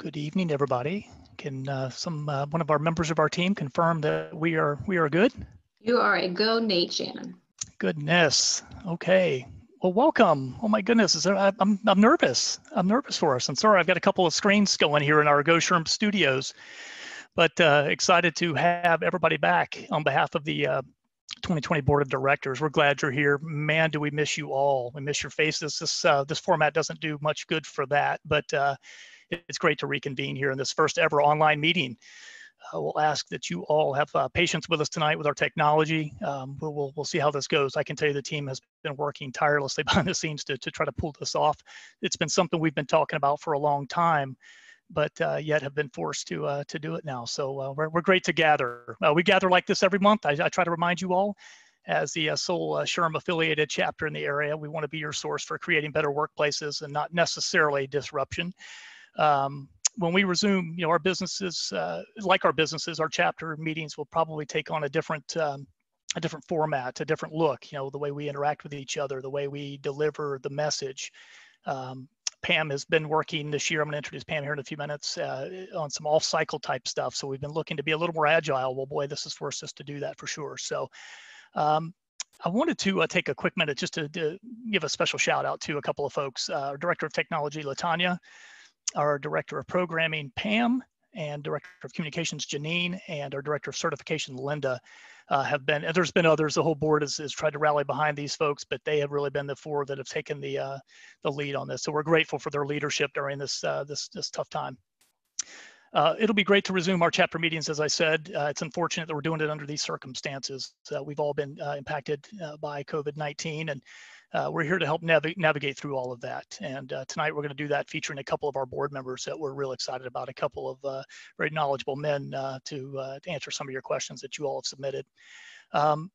Good evening, everybody. Can uh, some uh, one of our members of our team confirm that we are we are good? You are a go, Nate Shannon. Goodness. Okay. Well, welcome. Oh my goodness, is there, I, I'm I'm nervous. I'm nervous for us. I'm sorry. I've got a couple of screens going here in our GoSHRM studios, but uh, excited to have everybody back on behalf of the uh, 2020 Board of Directors. We're glad you're here. Man, do we miss you all. We miss your faces. This uh, this format doesn't do much good for that, but uh, it's great to reconvene here in this first ever online meeting. Uh, we'll ask that you all have uh, patience with us tonight with our technology. Um, we'll, we'll, we'll, see how this goes. I can tell you the team has been working tirelessly behind the scenes to, to try to pull this off. It's been something we've been talking about for a long time, but uh, yet have been forced to uh, to do it now. So uh, we're, we're great to gather. Uh, we gather like this every month. I, I, try to remind you all as the sole uh, SHRM affiliated chapter in the area, we want to be your source for creating better workplaces and not necessarily disruption um, when we resume, you know, our businesses, uh, like our businesses, our chapter meetings will probably take on a different, um, a different format, a different look. You know, the way we interact with each other, the way we deliver the message. Um, Pam has been working this year. I'm going to introduce Pam here in a few minutes uh, on some off-cycle type stuff. So we've been looking to be a little more agile. Well, boy, this has forced us to do that for sure. So um, I wanted to uh, take a quick minute just to, to, give a special shout out to a couple of folks. Uh, our Director of Technology, Latanya, our Director of Programming, Pam, and Director of Communications, Janine, and our Director of Certification, Linda, uh, have been, and there's been others, the whole board has, has tried to rally behind these folks, but they have really been the four that have taken the, uh, the lead on this. So we're grateful for their leadership during this, uh, this, this tough time. Uh, it'll be great to resume our chapter meetings, as I said. Uh, it's unfortunate that we're doing it under these circumstances. Uh, we've all been uh, impacted uh, by COVID-19, and uh, we're here to help nav navigate through all of that. And uh, tonight we're going to do that featuring a couple of our board members that we're real excited about, a couple of uh, very knowledgeable men uh, to, uh, to, answer some of your questions that you all have submitted. Um,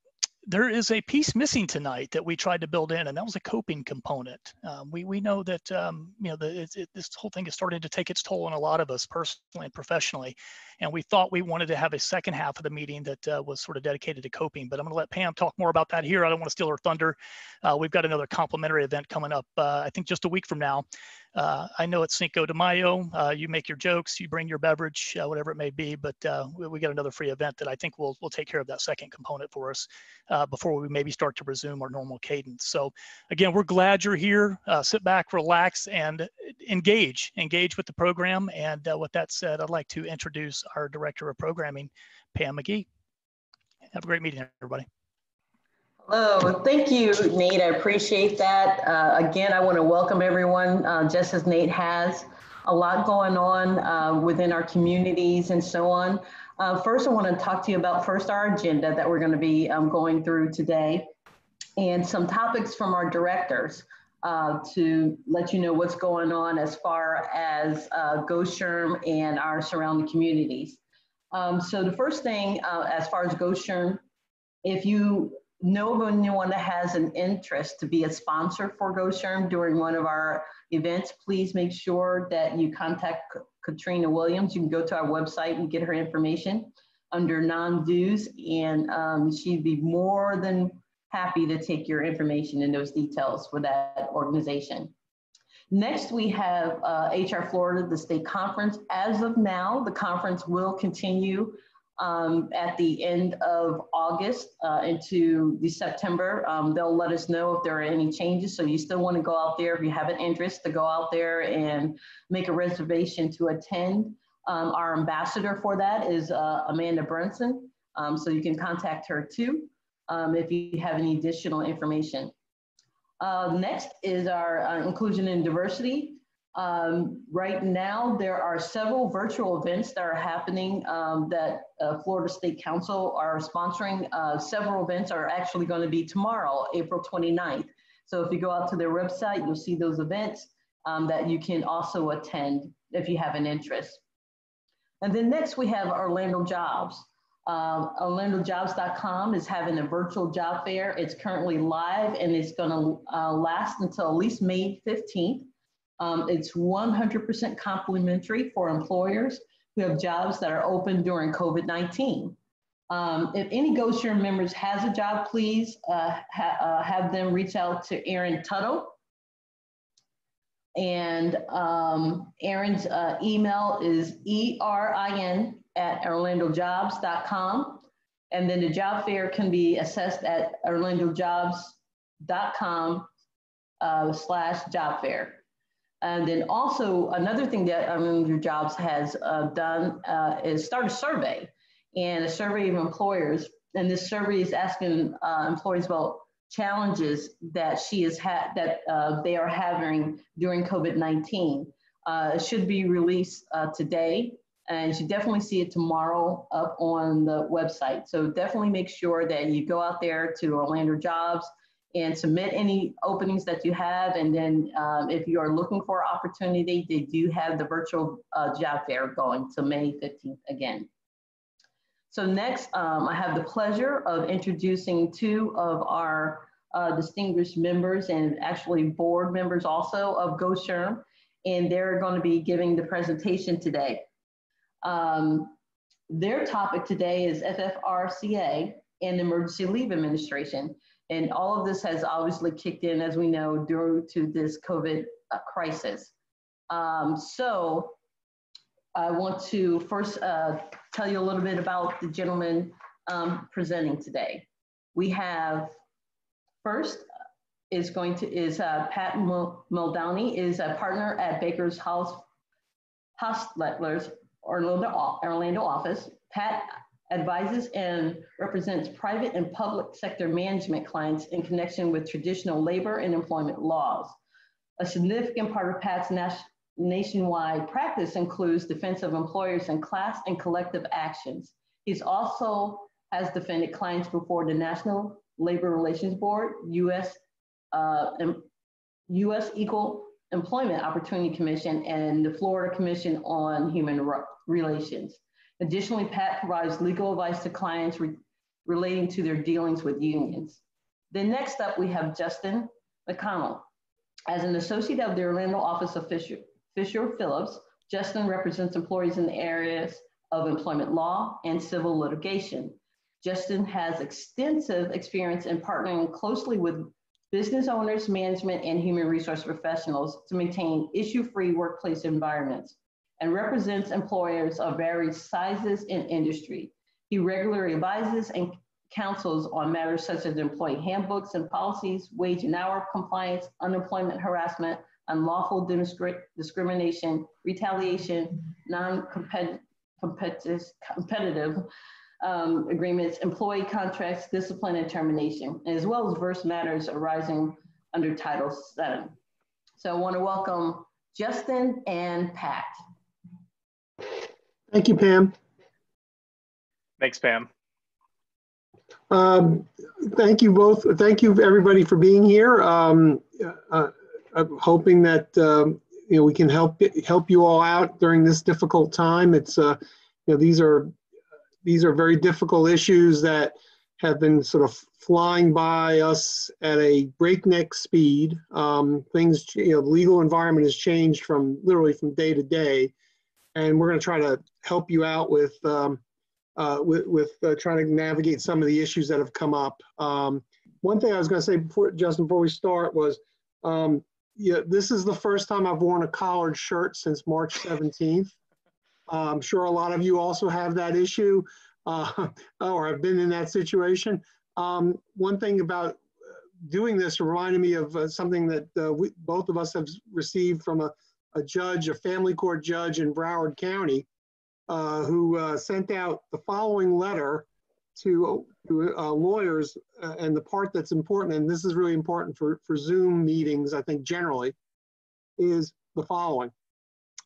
there is a piece missing tonight that we tried to build in, and that was a coping component. Um, we we know that um, you know the, it, this whole thing is starting to take its toll on a lot of us personally and professionally, and we thought we wanted to have a second half of the meeting that uh, was sort of dedicated to coping. But I'm going to let Pam talk more about that here. I don't want to steal her thunder. Uh, we've got another complimentary event coming up, uh, I think just a week from now. Uh, I know it's Cinco de Mayo. Uh, you make your jokes, you bring your beverage, uh, whatever it may be. But we, we, got another free event that I think will will take care of that second component for us before we maybe start to resume our normal cadence. So again, we're glad you're here. sit back, relax, and engage. Engage with the program. And with that said, I'd like to introduce our Director of Programming, Pam McGee. Have a great meeting, everybody. Hello, thank you, Nate. I appreciate that. Uh, again, I want to welcome everyone, uh, just as Nate has. A lot going on uh, within our communities and so on. Uh, first, I want to talk to you about first our agenda that we're going to be um, going through today and some topics from our directors uh, to let you know what's going on as far as uh, GoSHRM and our surrounding communities. Um, so the first thing, uh, as far as GoSHRM, if you anyone that has an interest to be a sponsor for GoSHRM during one of our events, please make sure that you contact Katrina Williams. You can go to our website and get her information under non-dues, and um, she'd be more than happy to take your information and those details for that organization. Next, we have uh, HR Florida, the state conference. As of now, the conference will continue um, at the end of August uh, into the September. Um, they'll let us know if there are any changes. So you still want to go out there if you have an interest to go out there and make a reservation to attend. Um, our ambassador for that is uh, Amanda Brunson. Um, so you can contact her too um, if you have any additional information. Uh, next is our uh, inclusion and diversity. Um, right now, there are several virtual events that are happening um, that uh, Florida State Council are sponsoring. Uh, several events are actually going to be tomorrow, April 29th. So if you go out to their website, you'll see those events um, that you can also attend if you have an interest. And then next we have Orlando Jobs. Um, OrlandoJobs.com is having a virtual job fair. It's currently live and it's going to uh, last until at least May 15th. Um, it's 100% complimentary for employers who have jobs that are open during COVID-19. Um, if any GoSHRM members has a job, please uh, ha uh, have them reach out to Erin Tuttle. And um, Erin's uh, email is erin at orlandojobs.com. And then the job fair can be assessed at orlandojobs.com uh, slash job fair. And then also another thing that Orlando Jobs has uh, done uh, is start a survey and a survey of employers. And this survey is asking uh, employees about challenges that she has had that uh, they are having during COVID-19. Uh, it should be released uh, today and you should definitely see it tomorrow up on the website. So definitely make sure that you go out there to Orlando Jobs and submit any openings that you have. And then um, if you are looking for opportunity, they do have the virtual uh, job fair going to May 15th again. So next, um, I have the pleasure of introducing two of our uh, distinguished members and actually board members also of GoSHRM, and they're going to be giving the presentation today. Um, their topic today is FFRCA and Emergency Leave Administration. And all of this has obviously kicked in, as we know, due to this COVID uh, crisis. Um, so I want to first uh, tell you a little bit about the gentleman um, presenting today. We have first is going to is uh, Pat Muldowney is a partner at Baker's House Hostetler's Orlando, Orlando office. Pat advises and represents private and public sector management clients in connection with traditional labor and employment laws. A significant part of Pat's nationwide practice includes defense of employers in class and collective actions. He's also has defended clients before the National Labor Relations Board, U.S. Uh, U.S. Equal Employment Opportunity Commission, and the Florida Commission on Human Relations. Additionally, Pat provides legal advice to clients re relating to their dealings with unions. Then next up, we have Justin McConnell. As an associate of the Orlando office of Fisher, Fisher Phillips, Justin represents employees in the areas of employment law and civil litigation. Justin has extensive experience in partnering closely with business owners, management, and human resource professionals to maintain issue-free workplace environments and represents employers of various sizes and industry. He regularly advises and counsels on matters such as employee handbooks and policies, wage and hour compliance, unemployment harassment, unlawful discrimination, retaliation, non-competitive competitive um, agreements, employee contracts, discipline, and termination, as well as diverse matters arising under Title VII. So I want to welcome Justin and Pat. Thank you, Pam. Thanks, Pam. Um, thank you both. Thank you, everybody, for being here. Um, uh, I'm hoping that um, you know we can help help you all out during this difficult time. It's uh, you know these are these are very difficult issues that have been sort of flying by us at a breakneck speed. Um, things, you know, the legal environment has changed from literally from day to day, and we're going to try to help you out with um, uh, with, with uh, trying to navigate some of the issues that have come up. Um, one thing I was going to say before, Justin, before we start was, um, yeah, this is the first time I've worn a collared shirt since March 17th. Uh, I'm sure a lot of you also have that issue uh, or have been in that situation. Um, one thing about doing this reminded me of uh, something that uh, we, both of us have received from a, a judge, a family court judge in Broward County, uh, who uh, sent out the following letter to, to lawyers. and the part that's important, and this is really important for, for Zoom meetings, I think generally, is the following.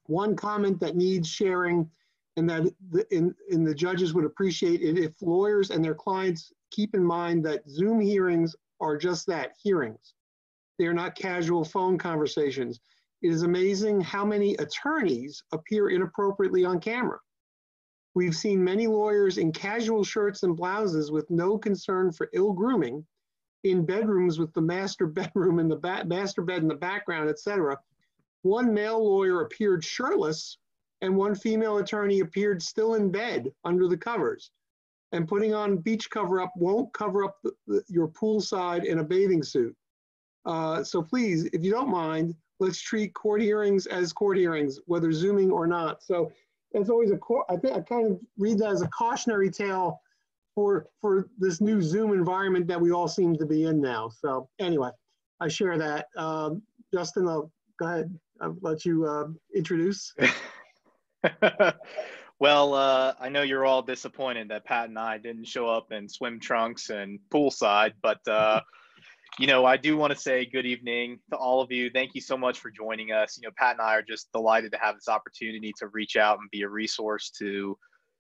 One comment that needs sharing and that the, in, in the judges would appreciate it if lawyers and their clients keep in mind that Zoom hearings are just that, hearings. They are not casual phone conversations. It is amazing how many attorneys appear inappropriately on camera. We've seen many lawyers in casual shirts and blouses with no concern for ill grooming in bedrooms with the master bedroom and the master bed in the background, etc. One male lawyer appeared shirtless and one female attorney appeared still in bed under the covers. And putting on beach cover up won't cover up the, the, your poolside in a bathing suit. Uh, so please, if you don't mind, let's treat court hearings as court hearings, whether Zooming or not. So it's always a, I think I kind of read that as a cautionary tale for, for this new Zoom environment that we all seem to be in now. So anyway, I share that. Um, Justin, I'll go ahead. I'll let you uh, introduce. well, uh, I know you're all disappointed that Pat and I didn't show up in swim trunks and poolside, but uh, you know, I do want to say good evening to all of you. Thank you so much for joining us. You know, Pat and I are just delighted to have this opportunity to reach out and be a resource to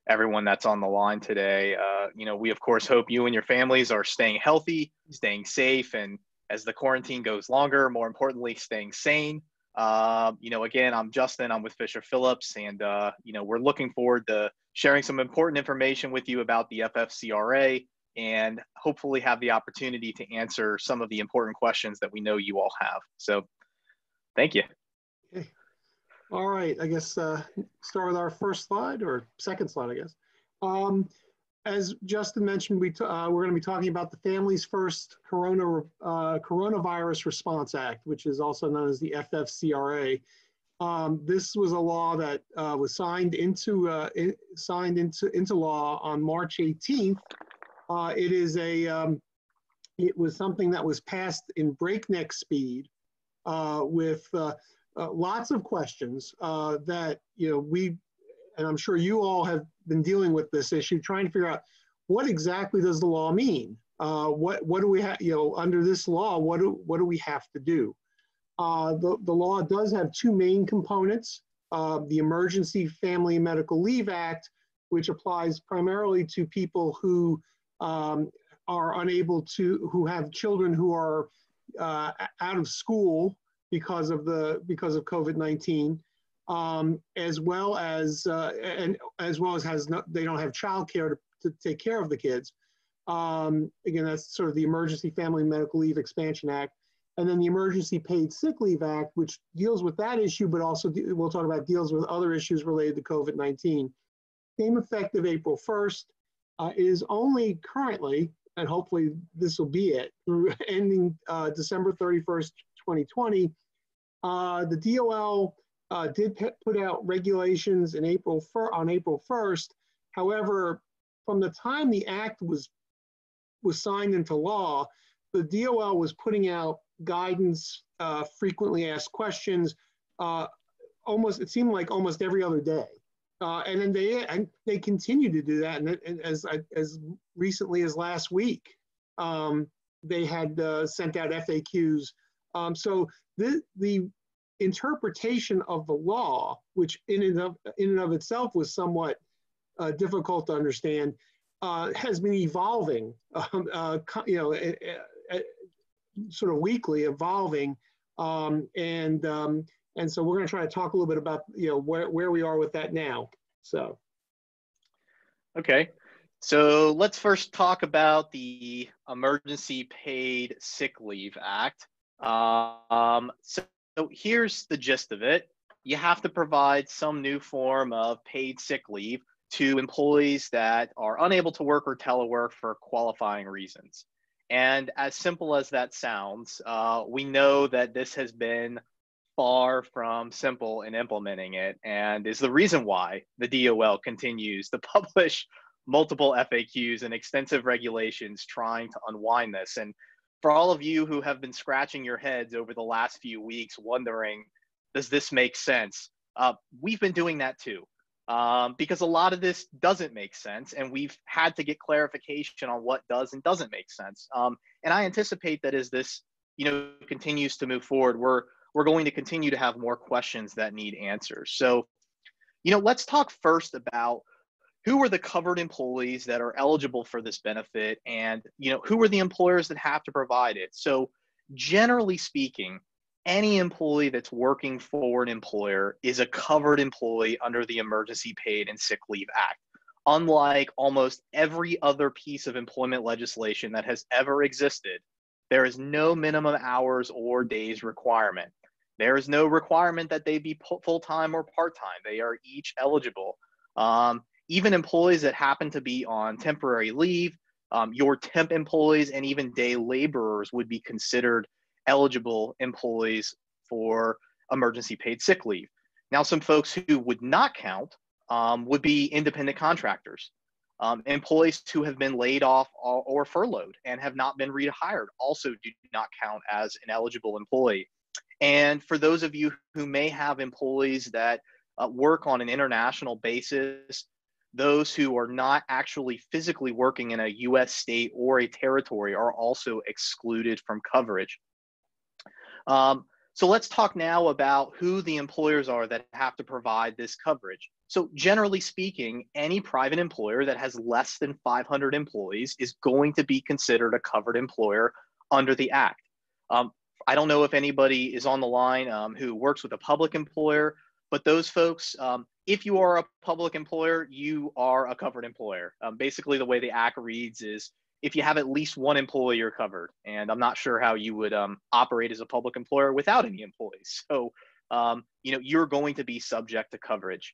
everyone that's on the line today. Uh, you know, we of course hope you and your families are staying healthy, staying safe, and as the quarantine goes longer, more importantly, staying sane. Uh, you know, again, I'm Justin. I'm with Fisher Phillips, and uh, you know, we're looking forward to sharing some important information with you about the FFCRA and hopefully have the opportunity to answer some of the important questions that we know you all have. So, thank you. Okay. All right, I guess uh, start with our first slide or second slide, I guess. Um, as Justin mentioned, we uh, we're going to be talking about the Families First Corona uh, Coronavirus Response Act, which is also known as the FFCRA. Um, this was a law that uh, was signed into uh, in, signed into into law on March 18th. Uh, it is a um, it was something that was passed in breakneck speed uh, with lots of questions that you know we and I'm sure you all have been dealing with this issue, trying to figure out what exactly does the law mean? Uh, what what do we have? You know, under this law, what do what do we have to do? Uh, the the law does have two main components: uh, the Emergency Family Medical Leave Act, which applies primarily to people who um, are unable to, who have children who are uh, out of school because of the because of COVID nineteen um, as well as uh, and as well as has no, they don't have childcare to, to take care of the kids. Um, again, that's sort of the Emergency Family Medical Leave Expansion Act, and then the Emergency Paid Sick Leave Act, which deals with that issue, but also we'll talk about deals with other issues related to COVID-19. Came effective April 1st. Uh, is only currently, and hopefully this will be it, through ending uh, December 31st, 2020. Uh, the DOL uh, did put out regulations in April on April 1st. However, from the time the act was was signed into law, the DOL was putting out guidance, uh, frequently asked questions, uh, almost it seemed like almost every other day. Uh, and then they and they continue to do that. And, and as as recently as last week, um, they had uh, sent out FAQs. Um, so the the interpretation of the law, which in and of, in and of itself was somewhat uh, difficult to understand, uh, has been evolving, um, uh, you know, sort of weekly evolving. Um, and, um, and so we're going to try to talk a little bit about, you know, where, where we are with that now. So. Okay. So let's first talk about the Emergency Paid Sick Leave Act. Um, so so here's the gist of it. You have to provide some new form of paid sick leave to employees that are unable to work or telework for qualifying reasons. And as simple as that sounds, uh, we know that this has been far from simple in implementing it and is the reason why the DOL continues to publish multiple FAQs and extensive regulations trying to unwind this. And for all of you who have been scratching your heads over the last few weeks, wondering, does this make sense? Uh, we've been doing that too, um, because a lot of this doesn't make sense, and we've had to get clarification on what does and doesn't make sense. Um, and I anticipate that as this, you know, continues to move forward, we're we're going to continue to have more questions that need answers. So, you know, let's talk first about who are the covered employees that are eligible for this benefit and you know who are the employers that have to provide it. So generally speaking any employee that's working for an employer is a covered employee under the emergency paid and sick leave act. Unlike almost every other piece of employment legislation that has ever existed there is no minimum hours or days requirement there is no requirement that they be full-time or part-time they are each eligible um, even employees that happen to be on temporary leave, um, your temp employees and even day laborers would be considered eligible employees for emergency paid sick leave. Now, some folks who would not count um, would be independent contractors. Um, employees who have been laid off or, or, furloughed and have not been rehired also do not count as an eligible employee. And for those of you who may have employees that uh, work on an international basis, those who are not actually physically working in a US state or a territory are also excluded from coverage. Um, so let's talk now about who the employers are that have to provide this coverage. So, generally speaking, any private employer that has less than 500 employees is going to be considered a covered employer under the Act. Um, I don't know if anybody is on the line um, who works with a public employer, but those folks, um, if you are a public employer, you are a covered employer. Um, basically, the way the Act reads is if you have at least one employee, you're covered. And I'm not sure how you would um, operate as a public employer without any employees. So, um, you know, you're going to be subject to coverage.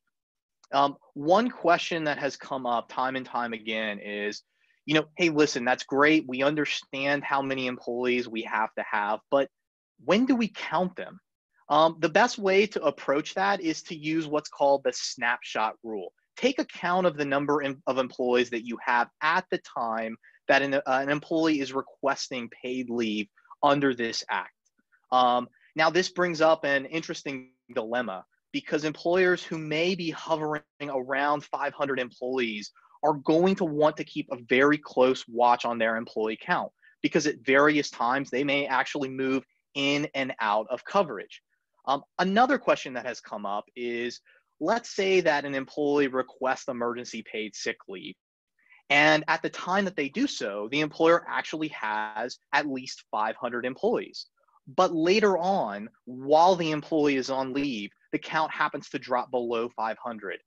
Um, one question that has come up time and time again is, you know, hey, listen, that's great. We understand how many employees we have to have, but when do we count them? Um, the best way to approach that is to use what's called the snapshot rule. Take account of the number of employees that you have at the time that an, uh, an employee is requesting paid leave under this act. Um, now, this brings up an interesting dilemma because employers who may be hovering around 500 employees are going to want to keep a very close watch on their employee count because at various times they may actually move in and out of coverage. Um, another question that has come up is let's say that an employee requests emergency paid sick leave. And at the time that they do so, the employer actually has at least 500 employees. But later on, while the employee is on leave, the count happens to drop below 500.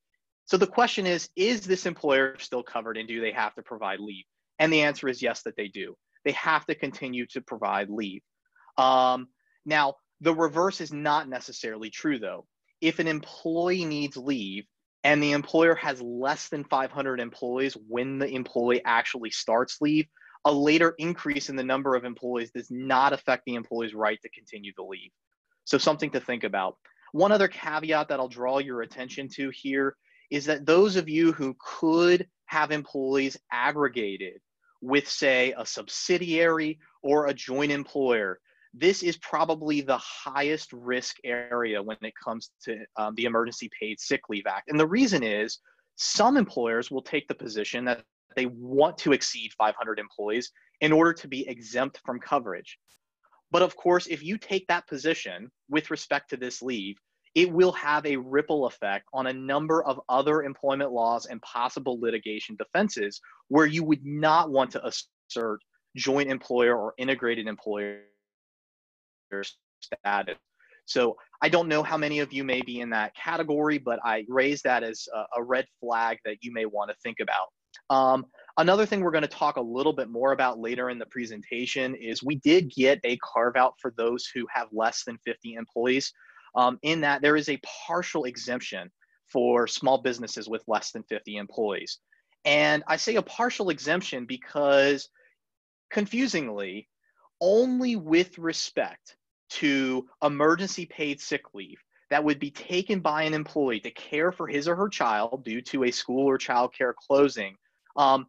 So the question is Is this employer still covered and do they have to provide leave? And the answer is yes, that they do. They have to continue to provide leave. Um, now, the reverse is not necessarily true though. If an employee needs leave and the employer has less than 500 employees when the employee actually starts leave, a later increase in the number of employees does not affect the employee's right to continue to leave. So, something to think about. One other caveat that I'll draw your attention to here is that those of you who could have employees aggregated with, say, a subsidiary or a joint employer, this is probably the highest risk area when it comes to um, the Emergency Paid Sick Leave Act. And the reason is some employers will take the position that they want to exceed 500 employees in order to be exempt from coverage. But of course, if you take that position with respect to this leave, it will have a ripple effect on a number of other employment laws and possible litigation defenses where you would not want to assert joint employer or integrated employer status. So I don't know how many of you may be in that category, but I raise that as a, a red flag that you may want to think about. Um, another thing we're going to talk a little bit more about later in the presentation is we did get a carve out for those who have less than 50 employees. Um, in that there is a partial exemption for small businesses with less than 50 employees. And I say a partial exemption because confusingly, only with respect to emergency paid sick leave that would be taken by an employee to care for his or her child due to a school or child care closing. Um,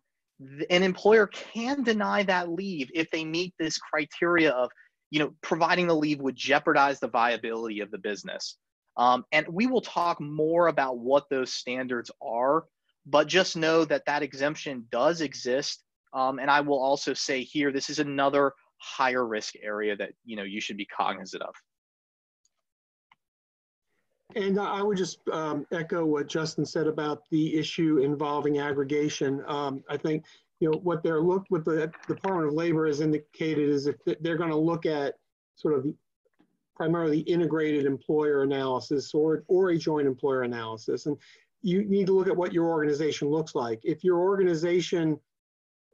an employer can deny that leave if they meet this criteria of you know providing the leave would jeopardize the viability of the business. Um, and we will talk more about what those standards are but just know that that exemption does exist. Um, and i will also say here this is another higher risk area that you know you should be cognizant of and I would just um, echo what Justin said about the issue involving aggregation. Um, I think you know what they're looked what the Department of Labor has indicated is if they're going to look at sort of primarily integrated employer analysis or or a joint employer analysis, and you need to look at what your organization looks like. If your organization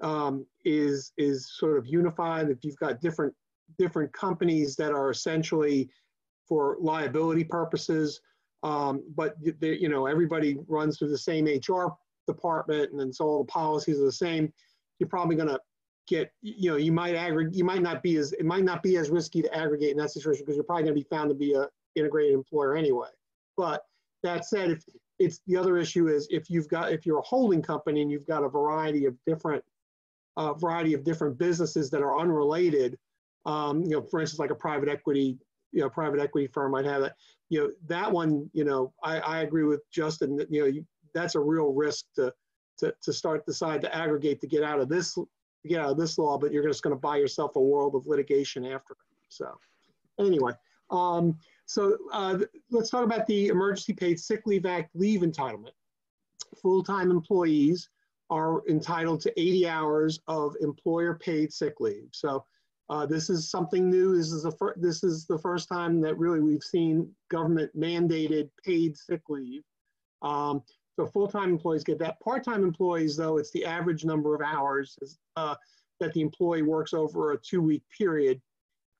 um, is is sort of unified, if you've got different different companies that are essentially for liability purposes. Um, but they, you know, everybody runs through the same HR department, and then so all the policies are the same. You're probably going to get, you know, you might aggregate, you might not be as, it might not be as risky to aggregate in that situation because you're probably going to be found to be a integrated employer anyway. But that said, if it's the other issue is if you've got if you're a holding company and you've got a variety of different a variety of different businesses that are unrelated, um, you know, for instance, like a private equity, you know, private equity firm might have that. You know, that one, you know, I, I agree with Justin. That, you know, you, that's a real risk to to to start decide to aggregate to get out of this get out of this law, but you're just going to buy yourself a world of litigation after. So, anyway, um, so uh, let's talk about the Emergency Paid Sick Leave Act leave entitlement. Full-time employees are entitled to 80 hours of employer-paid sick leave. So uh, this is something new. This is the fir- this is the first time that really we've seen government mandated paid sick leave. Um, so full-time employees get that. Part-time employees, though, it's the average number of hours uh, that the employee works over a two-week period.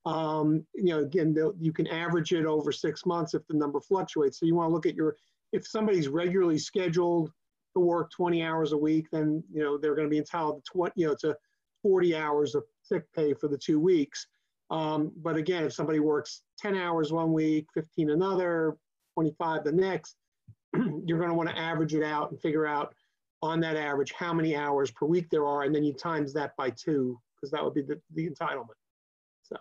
Um, you know, again, you can average it over six months if the number fluctuates. So you want to look at your, if somebody's regularly scheduled to work 20 hours a week, then, you know, they're going to be entitled to 20, you know, to 40 hours of sick pay for the two weeks. Um, but again, if somebody works 10 hours one week, 15 another, 25 the next, you're going to want to average it out and figure out on that average how many hours per week there are, and then you times that by two, because that would be the, the entitlement. So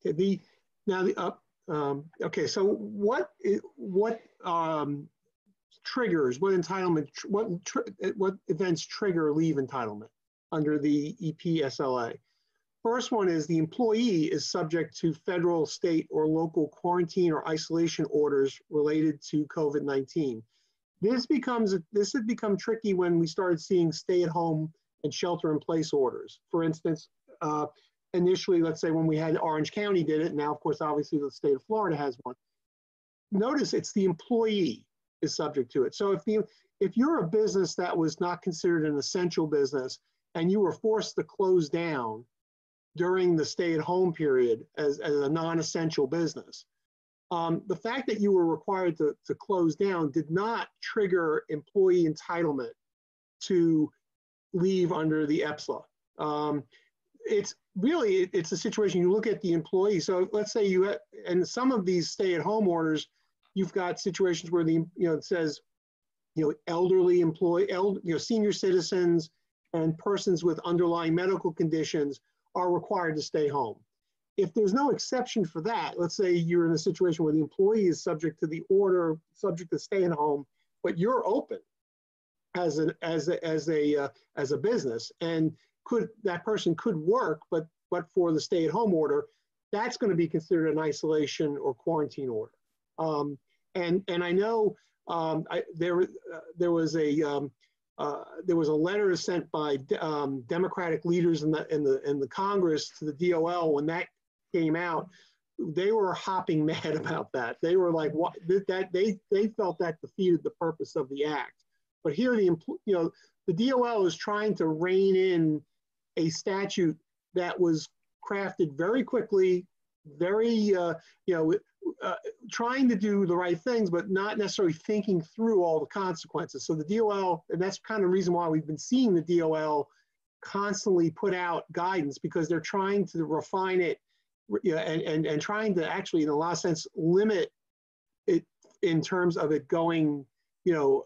okay, the now the up. Um, okay, so what what um, triggers what entitlement what what events trigger leave entitlement under the EPSLA? First one is the employee is subject to federal, state, or local quarantine or isolation orders related to COVID-19. This becomes this has become tricky when we started seeing stay-at-home and shelter-in-place orders. For instance, uh, initially, let's say when we had Orange County did it, now of course, obviously the state of Florida has one. Notice it's the employee is subject to it. So if the if you're a business that was not considered an essential business and you were forced to close down during the stay-at-home period as, as a non-essential business, um, the fact that you were required to, to close down did not trigger employee entitlement to leave under the EPSLA. Um, it's really it's a situation you look at the employee so let's say you and some of these stay at home orders you've got situations where the you know it says you know elderly employee elder, you know senior citizens and persons with underlying medical conditions are required to stay home. If there's no exception for that let's say you're in a situation where the employee is subject to the order subject to stay at home but you're open as an as a as a uh, as a business and could that person could work, but but for the stay-at-home order, that's going to be considered an isolation or quarantine order. Um, and and I know um, I, there uh, there was a um, uh, there was a letter sent by um, Democratic leaders in the in the in the Congress to the DOL when that came out. They were hopping mad about that. They were like, "What?" That they they felt that defeated the purpose of the act. But here, the you know the DOL is trying to rein in a statute that was crafted very quickly, very, uh, you know, uh, trying to do the right things, but not necessarily thinking through all the consequences. So the DOL, and that's kind of the reason why we've been seeing the DOL constantly put out guidance because they're trying to refine it you know, and, and, and trying to actually, in a lot of sense, limit it in terms of it going, you know,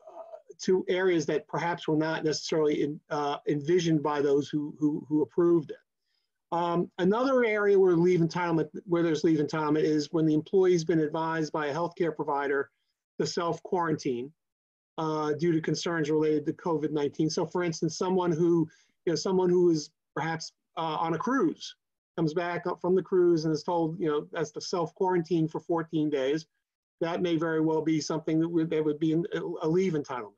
to areas that perhaps were not necessarily in, uh, envisioned by those who, who, who approved it. Um, another area where leave entitlement, where there's leave entitlement is when the employee's been advised by a healthcare provider to self-quarantine uh, due to concerns related to COVID-19. So for instance, someone who, you know, someone who is perhaps uh, on a cruise, comes back up from the cruise and is told, you know, as to self-quarantine for 14 days, that may very well be something that would, that would be a leave entitlement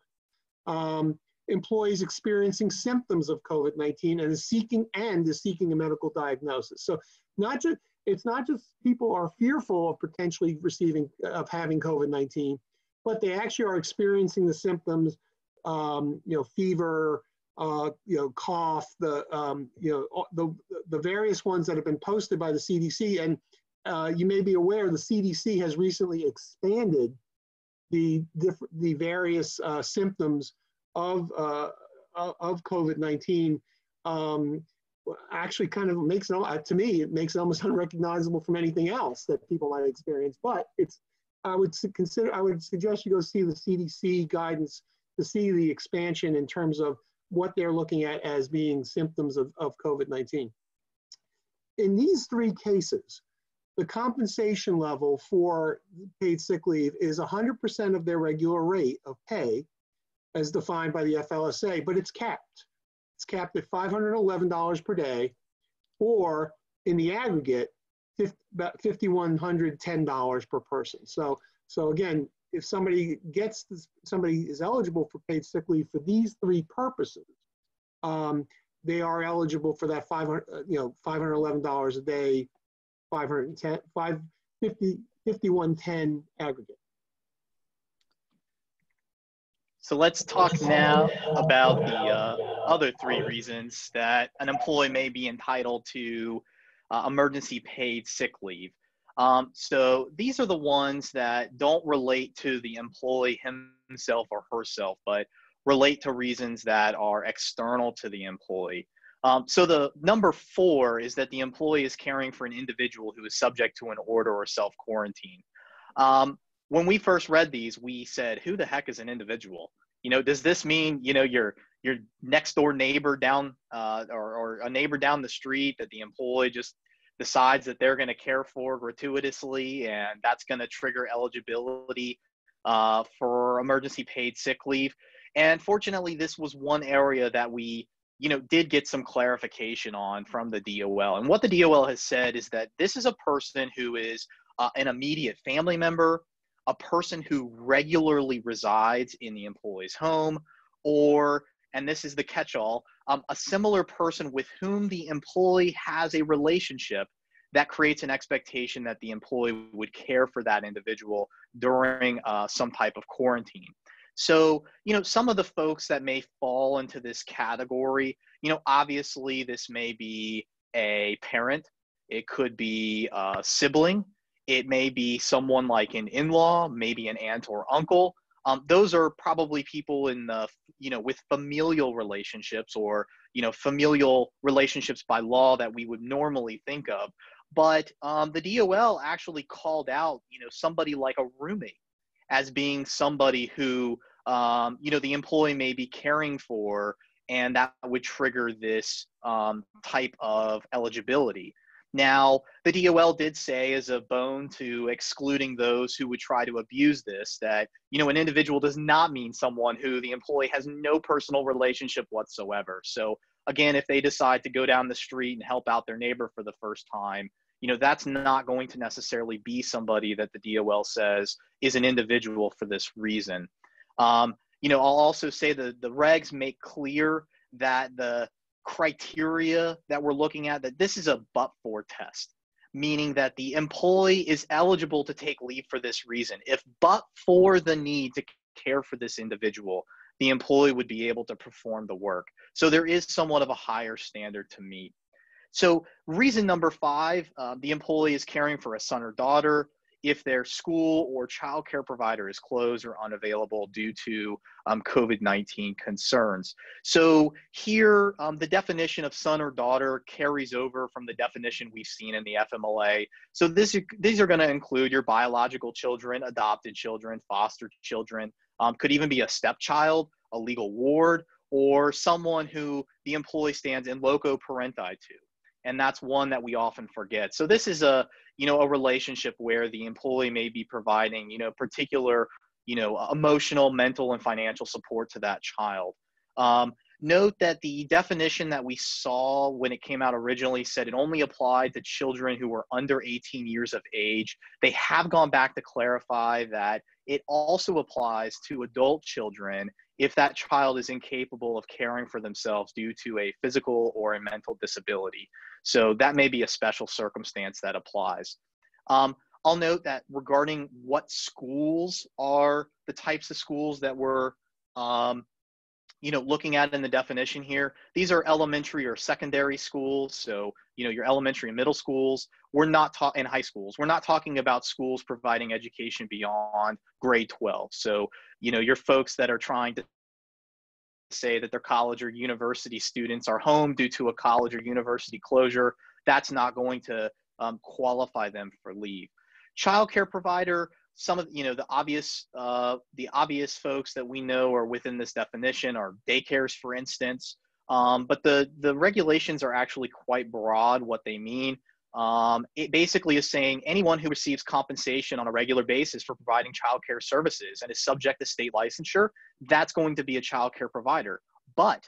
um, employees experiencing symptoms of COVID-19 and is seeking and is seeking a medical diagnosis. So not just it's not just people are fearful of potentially receiving of having COVID-19, but they actually are experiencing the symptoms, um, you know, fever, uh, you know, cough, the um, you know the the various ones that have been posted by the CDC. And uh, you may be aware the CDC has recently expanded the, different, the various uh, symptoms of, uh, of, of COVID-19 um, actually kind of makes it, uh, to me, it makes it almost unrecognizable from anything else that people might experience. But it's, I would consider, I would suggest you go see the CDC guidance to see the expansion in terms of what they're looking at as being symptoms of, of COVID-19. In these three cases, the compensation level for paid sick leave is 100% of their regular rate of pay as defined by the FLSA, but it's capped. It's capped at $511 per day, or in the aggregate, about $5,110 per person. So, so again, if somebody gets this, somebody is eligible for paid sick leave for these three purposes, um, they are eligible for that 500, uh, you know, $511 a day, 510, 550, 5110 aggregate. So let's talk now about the uh, other three reasons that an employee may be entitled to uh, emergency paid sick leave. Um, so these are the ones that don't relate to the employee himself or herself, but relate to reasons that are external to the employee. Um, so the number four is that the employee is caring for an individual who is subject to an order or self quarantine. Um, when we first read these, we said, who the heck is an individual? You know, does this mean, you know, your your next door neighbor down uh, or, or a neighbor down the street that the employee just decides that they're going to care for gratuitously and that's going to trigger eligibility uh, for emergency paid sick leave. And fortunately, this was one area that we, you know, did get some clarification on from the DOL. And what the DOL has said is that this is a person who is uh, an immediate family member a person who regularly resides in the employee's home, or, and this is the catch all, um, a similar person with whom the employee has a relationship that creates an expectation that the employee would care for that individual during uh, some type of quarantine. So, you know, some of the folks that may fall into this category, you know, obviously this may be a parent, it could be a sibling, it may be someone like an in-law, maybe an aunt or uncle. Um, those are probably people in the you know with familial relationships or you know familial relationships by law that we would normally think of. But um, the DOL actually called out you know somebody like a roommate as being somebody who um, you know the employee may be caring for and that would trigger this um, type of eligibility. Now, the DOL did say as a bone to excluding those who would try to abuse this that, you know, an individual does not mean someone who the employee has no personal relationship whatsoever. So, again, if they decide to go down the street and help out their neighbor for the first time, you know, that's not going to necessarily be somebody that the DOL says is an individual for this reason. Um, you know, I'll also say that the regs make clear that the criteria that we're looking at that this is a but for test meaning that the employee is eligible to take leave for this reason. If but for the need to care for this individual the employee would be able to perform the work. So there is somewhat of a higher standard to meet so reason number five uh, the employee is caring for a son or daughter if their school or childcare provider is closed or unavailable due to um, COVID 19 concerns. So, here, um, the definition of son or daughter carries over from the definition we've seen in the FMLA. So, this, these are going to include your biological children, adopted children, foster children, um, could even be a stepchild, a legal ward, or someone who the employee stands in loco parenti to and that's one that we often forget. So this is a you know a relationship where the employee may be providing you know particular you know emotional mental and financial support to that child. Um, note that the definition that we saw when it came out originally said it only applied to children who were under 18 years of age. They have gone back to clarify that it also applies to adult children if that child is incapable of caring for themselves due to a physical or a mental disability. So that may be a special circumstance that applies. Um, I'll note that regarding what schools are the types of schools that we're um, you know looking at in the definition here these are elementary or secondary schools so you know your elementary and middle schools we're not talking in high schools we're not talking about schools providing education beyond grade 12 so you know your folks that are trying to say that their college or university students are home due to a college or university closure. That's not going to um, qualify them for leave. Childcare provider, some of you know the obvious uh, the obvious folks that we know are within this definition are daycares, for instance. Um, but the the regulations are actually quite broad. What they mean. Um, it basically is saying anyone who receives compensation on a regular basis for providing childcare services and is subject to state licensure, that's going to be a childcare provider. But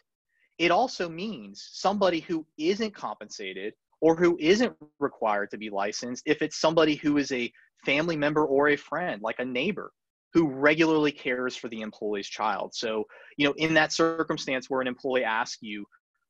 it also means somebody who isn't compensated or who isn't required to be licensed if it's somebody who is a family member or a friend, like a neighbor who regularly cares for the employee's child. So, you know, in that circumstance where an employee asks you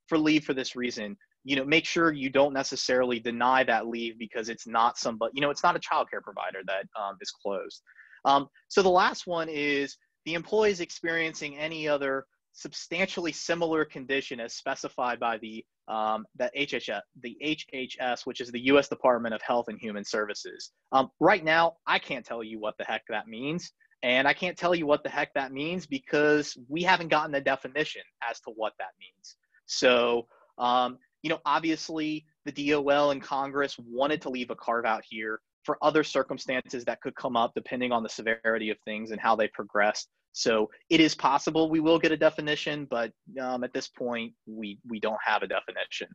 for leave for this reason, you know, make sure you don't necessarily deny that leave because it's not somebody, you know, it's not a childcare provider that um, is closed. Um, so the last one is the employee is experiencing any other substantially similar condition as specified by the um, the HHS, the HHS, which is the U.S. Department of Health and Human Services. Um, right now, I can't tell you what the heck that means, and I can't tell you what the heck that means because we haven't gotten the definition as to what that means. So, um, you know, obviously, the DOL and Congress wanted to leave a carve out here for other circumstances that could come up depending on the severity of things and how they progress. So it is possible we will get a definition, but um, at this point, we, we don't have a definition.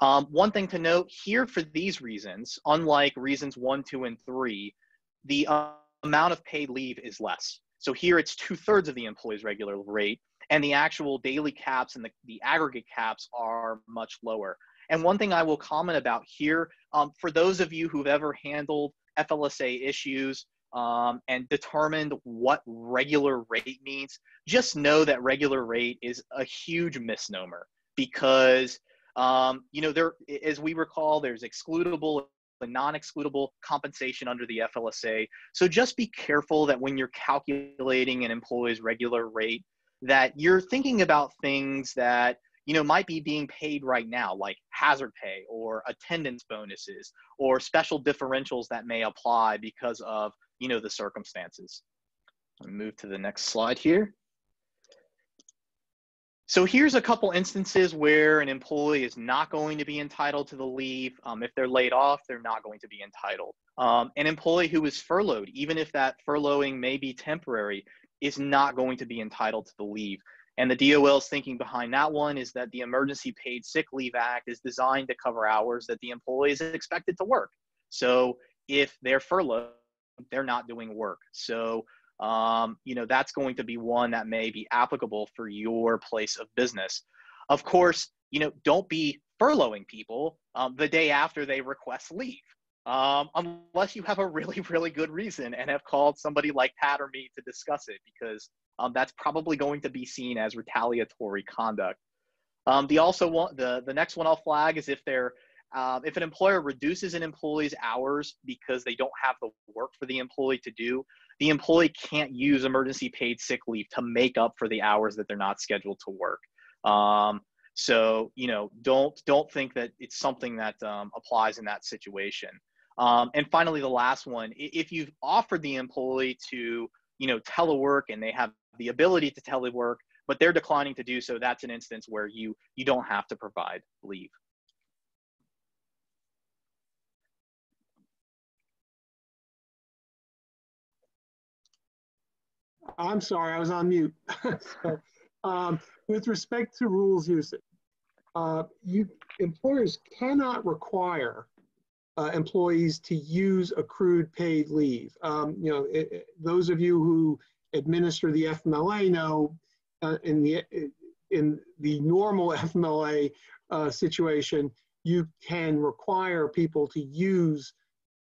Um, one thing to note here for these reasons, unlike reasons one, two, and three, the uh, amount of paid leave is less. So here it's two thirds of the employee's regular rate, and the actual daily caps and the, the aggregate caps are much lower. And one thing I will comment about here, um, for those of you who've ever handled FLSA issues, um, and determined what regular rate means, just know that regular rate is a huge misnomer because, um, you know, there, as we recall, there's excludable and non-excludable compensation under the FLSA. So just be careful that when you're calculating an employee's regular rate, that you're thinking about things that you know might be being paid right now like hazard pay or attendance bonuses or special differentials that may apply because of you know the circumstances. Move to the next slide here. So here's a couple instances where an employee is not going to be entitled to the leave. Um, if they're laid off, they're not going to be entitled. Um, an employee who is furloughed, even if that furloughing may be temporary, is not going to be entitled to the leave. And the DOL's thinking behind that one is that the Emergency Paid Sick Leave Act is designed to cover hours that the employee is expected to work. So if they're furloughed, they're not doing work. So, um, you know, that's going to be one that may be applicable for your place of business. Of course, you know, don't be furloughing people um, the day after they request leave. Um, unless you have a really, really good reason and have called somebody like Pat or me to discuss it, because um, that's probably going to be seen as retaliatory conduct. Um, the also one, the the next one I'll flag is if they're um, if an employer reduces an employee's hours because they don't have the work for the employee to do, the employee can't use emergency paid sick leave to make up for the hours that they're not scheduled to work. Um, so you know, don't don't think that it's something that um, applies in that situation. Um, and finally, the last one: if you've offered the employee to you know telework and they have the ability to telework, but they're declining to do so, that's an instance where you you don't have to provide leave. I'm sorry, I was on mute. so, um, with respect to rules usage, uh, you employers cannot require uh, employees to use accrued paid leave. Um, you know, it, it, those of you who administer the FMLA know uh, in the in the normal FMLA uh, situation, you can require people to use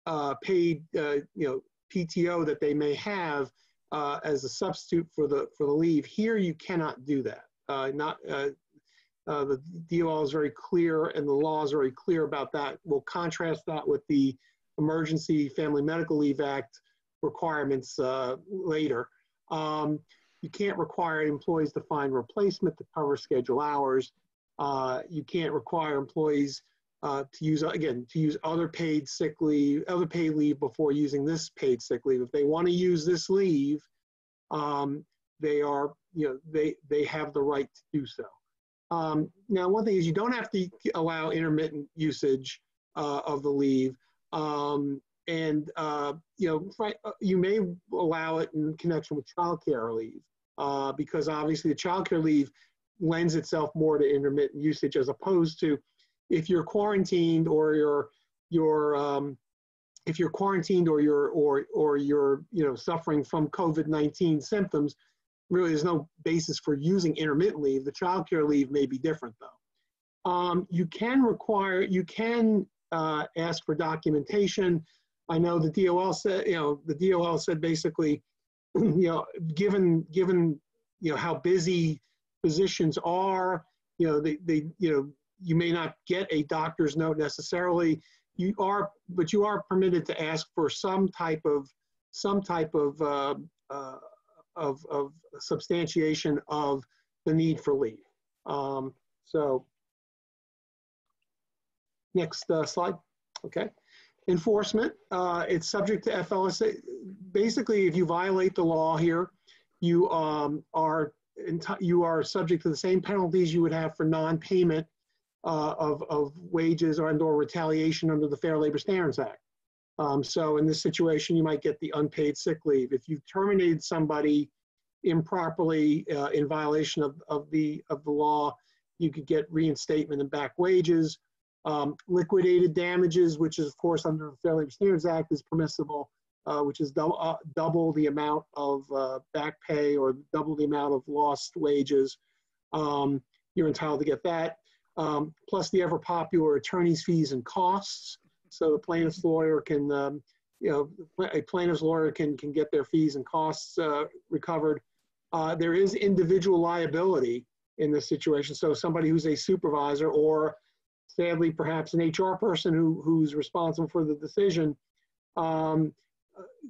uh, paid, uh, you know, PTO that they may have uh, as a substitute for the for the leave. Here, you cannot do that. Not uh, the DOL is very clear, and the law is very clear about that. We'll contrast that with the Emergency Family Medical Leave Act requirements uh, later. Um, you can't require employees to find replacement to cover schedule hours. Uh, you can't require employees uh, to use again to use other paid sick leave, other paid leave before using this paid sick leave. If they want to use this leave, um, they are, you know, they, they have the right to do so. Um, now, one thing is you don't have to allow intermittent usage uh, of the leave. Um, and, uh, you know, uh, you may allow it in connection with childcare leave uh, because obviously the childcare leave lends itself more to intermittent usage as opposed to if you're quarantined or you're, you're um, if you're quarantined or you're or or you're you know suffering from COVID-19 symptoms, really there's no basis for using intermittent leave. The child care leave may be different though. Um, you can require, you can uh, ask for documentation. I know the DOL said, you know, the DOL said basically, you know, given given you know how busy physicians are, you know, they, they you know you may not get a doctor's note necessarily you are, but you are permitted to ask for some type of, some type of, uh, uh, of, of substantiation of the need for leave. Um, so, next uh, slide. Okay. Enforcement, uh, it's subject to FLSA. Basically, if you violate the law here, you um, are you are subject to the same penalties you would have for non-payment uh, of, of wages or and or retaliation under the Fair Labor Standards Act. Um, so in this situation, you might get the unpaid sick leave. If you've terminated somebody improperly uh, in violation of, of, the, of the law, you could get reinstatement and back wages. Um, liquidated damages, which is of course under the Fair Labor Standards Act, is permissible, uh, which is double, uh, double the amount of uh, back pay or double the amount of lost wages. Um, you're entitled to get that um, plus the ever popular attorney's fees and costs. So the plaintiff's lawyer can, um, you know, a plaintiff's lawyer can, can get their fees and costs uh, recovered. Uh, there is individual liability in this situation. So somebody who's a supervisor or sadly perhaps an HR person who, who's responsible for the decision um,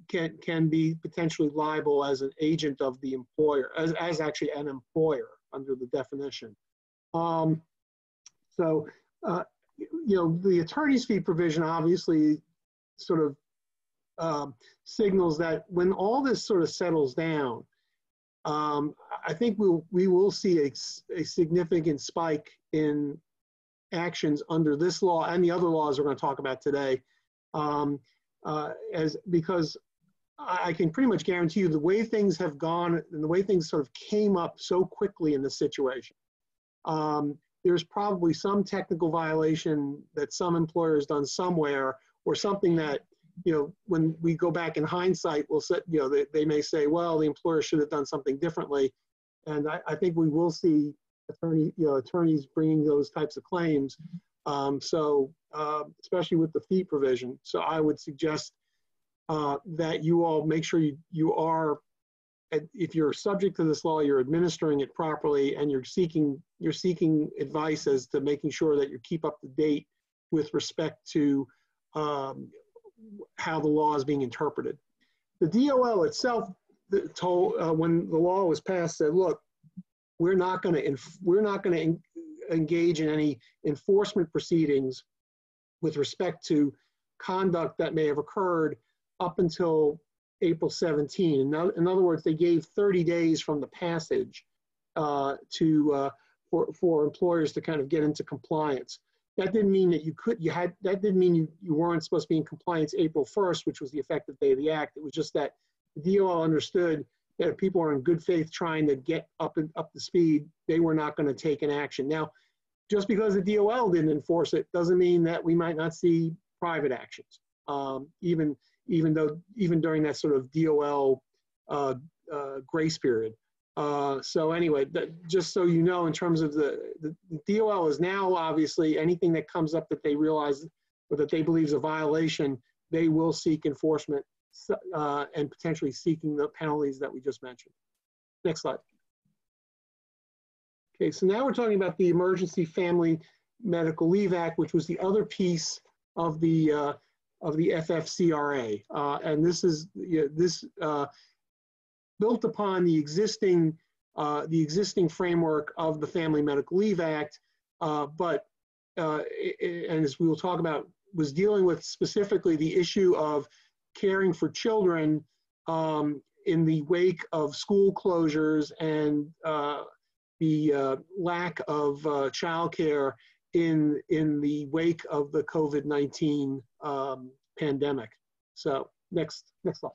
can, can be potentially liable as an agent of the employer, as, as actually an employer under the definition. Um, so, uh, you know, the attorney's fee provision obviously sort of um, signals that when all this sort of settles down, um, I think we'll, we will see a, a significant spike in actions under this law and the other laws we're going to talk about today. Um, uh, as because I can pretty much guarantee you the way things have gone and the way things sort of came up so quickly in this situation, um, there's probably some technical violation that some employer has done somewhere or something that you know when we go back in hindsight we'll say you know they, they may say well the employer should have done something differently. And i, I think we will see attorney you know attorneys bringing those types of claims. Um, so uh, especially with the fee provision. So i would suggest uh, that you all make sure you, you are if you're subject to this law, you're administering it properly, and you're seeking you're seeking advice as to making sure that you keep up to date with respect to um, how the law is being interpreted. The DOL itself told uh, when the law was passed said, look, we're not going to we're not going to engage in any enforcement proceedings with respect to conduct that may have occurred up until April 17. In, in other words, they gave 30 days from the passage uh, to uh, for, for employers to kind of get into compliance. That didn't mean that you could you had that didn't mean you, you weren't supposed to be in compliance April 1st, which was the effective day of the act. It was just that the DOL understood that if people are in good faith trying to get up and up the speed, they were not going to take an action. Now, just because the DOL didn't enforce it doesn't mean that we might not see private actions. Um, even even though even during that sort of DOL uh, uh, grace period. Uh, so anyway, that, just so you know, in terms of the, the, the, DOL is now obviously anything that comes up that they realize or that they believe is a violation, they will seek enforcement uh, and potentially seeking the penalties that we just mentioned. Next slide. Okay, so now we're talking about the Emergency Family Medical Leave Act, which was the other piece of the uh, of the FFCRA. Uh, and this is you know, this uh, built upon the existing uh, the existing framework of the Family Medical Leave Act, uh, but uh, it, and as we will talk about, was dealing with specifically the issue of caring for children um, in the wake of school closures and uh, the lack of uh, childcare in in the wake of the COVID nineteen um, pandemic. So next next slide.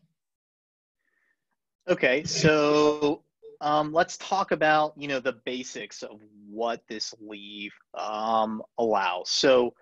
Okay, so um, let's talk about you know the basics of what this leave um, allows. So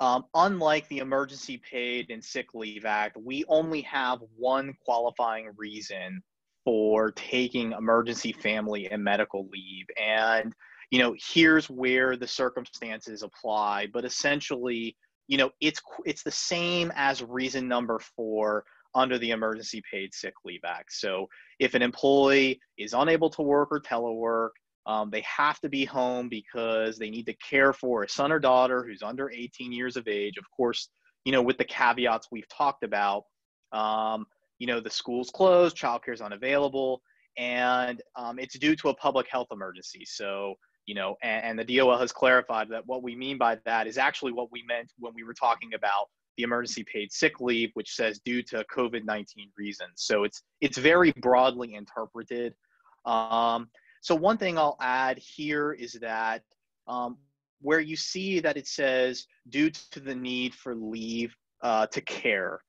um, unlike the Emergency Paid and Sick Leave Act, we only have one qualifying reason for taking emergency family and medical leave. And, you know, here's where the circumstances apply. But essentially, you know, it's it's the same as reason number four under the Emergency Paid Sick Leave Act. So if an employee is unable to work or telework, um, they have to be home because they need to care for a son or daughter who's under 18 years of age. Of course, you know, with the caveats we've talked about, um, you know, the school's closed, childcare is unavailable, and um, it's due to a public health emergency. So, you know, and, and the DOL has clarified that what we mean by that is actually what we meant when we were talking about the emergency paid sick leave, which says due to COVID-19 reasons. So it's it's very broadly interpreted. Um, so one thing I'll add here is that um, where you see that it says due to the need for leave uh, to care,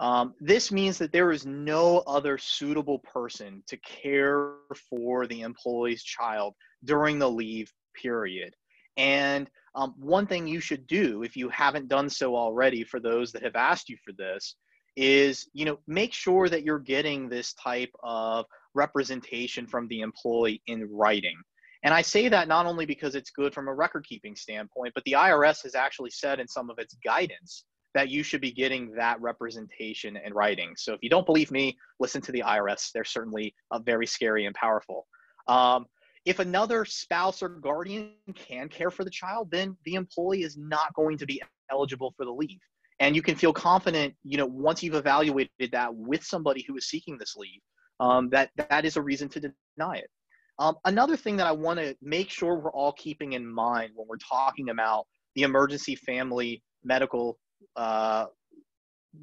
um, this means that there is no other suitable person to care for the employee's child during the leave period. And um, one thing you should do if you haven't done so already for those that have asked you for this is you know make sure that you're getting this type of representation from the employee in writing and i say that not only because it's good from a record keeping standpoint but the irs has actually said in some of its guidance that you should be getting that representation in writing. So if you don't believe me listen to the irs they're certainly uh, very scary and powerful. Um, if another spouse or guardian can care for the child then the employee is not going to be eligible for the leave. And you can feel confident you know once you've evaluated that with somebody who is seeking this leave um, that that is a reason to deny it. Um, another thing that i want to make sure we're all keeping in mind when we're talking about the emergency family medical uh,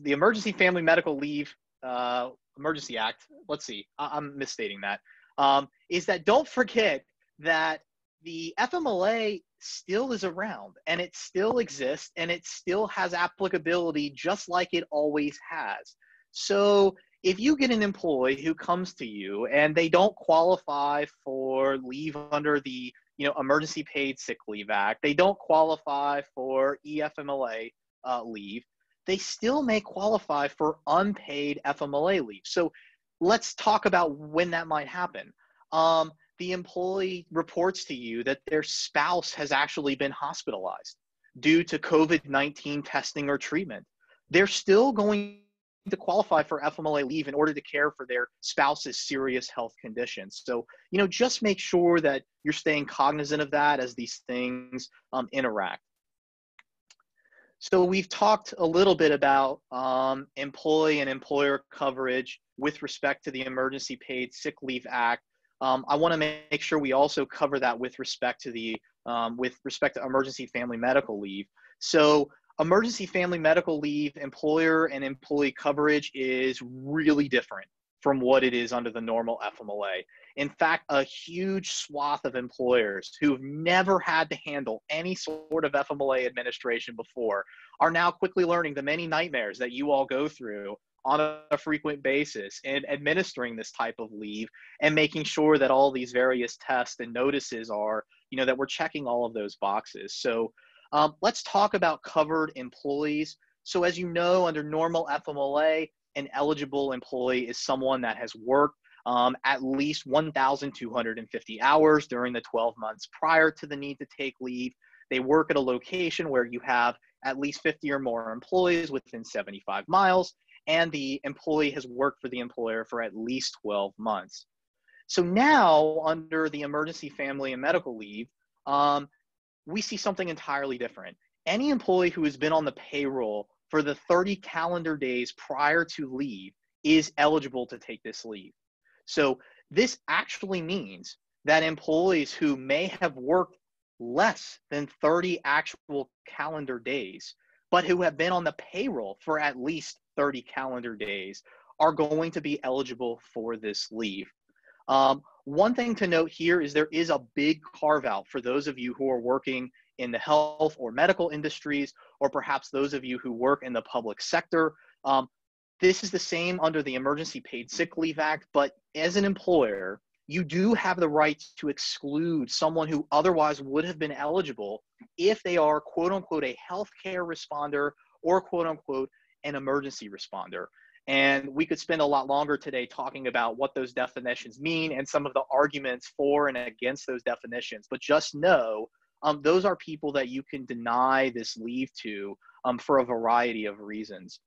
the emergency family medical leave uh, emergency act let's see I- am misstating that um, is that don't forget that the fmla still is around and it still exists and it still has applicability just like it always has. So if you get an employee who comes to you and they don't qualify for leave under the you know emergency paid sick leave act they don't qualify for efmla uh, leave they still may qualify for unpaid fmla leave so let's talk about when that might happen um, the employee reports to you that their spouse has actually been hospitalized due to COVID 19 testing or treatment, they're still going to qualify for FMLA leave in order to care for their spouse's serious health conditions. So, you know, just make sure that you're staying cognizant of that as these things um, interact. So, we've talked a little bit about um, employee and employer coverage with respect to the Emergency Paid Sick Leave Act um, I want to make sure we also cover that with respect to the um, with respect to emergency family medical leave. So emergency family medical leave employer and employee coverage is really different from what it is under the normal FMLA. In fact, a huge swath of employers who've never had to handle any sort of FMLA administration before are now quickly learning the many nightmares that you all go through on a frequent basis in administering this type of leave and making sure that all these various tests and notices are, you know, that we're checking all of those boxes. So um, let's talk about covered employees. So as you know, under normal FMLA, an eligible employee is someone that has worked um, at least 1,250 hours during the 12 months prior to the need to take leave. They work at a location where you have at least 50 or more employees within 75 miles, and the employee has worked for the employer for at least 12 months. So now, under the emergency family and medical leave, um, we see something entirely different. Any employee who has been on the payroll for the 30 calendar days prior to leave is eligible to take this leave. So this actually means that employees who may have worked less than 30 actual calendar days, but who have been on the payroll for at least 30 calendar days are going to be eligible for this leave. Um, one thing to note here is there is a big carve out for those of you who are working in the health or medical industries, or perhaps those of you who work in the public sector. Um, this is the same under the Emergency Paid Sick Leave Act, but as an employer, you do have the right to exclude someone who otherwise would have been eligible if they are quote unquote a healthcare responder or quote unquote an emergency responder. And we could spend a lot longer today talking about what those definitions mean and some of the arguments for and against those definitions. But just know um, those are people that you can deny this leave to um, for a variety of reasons.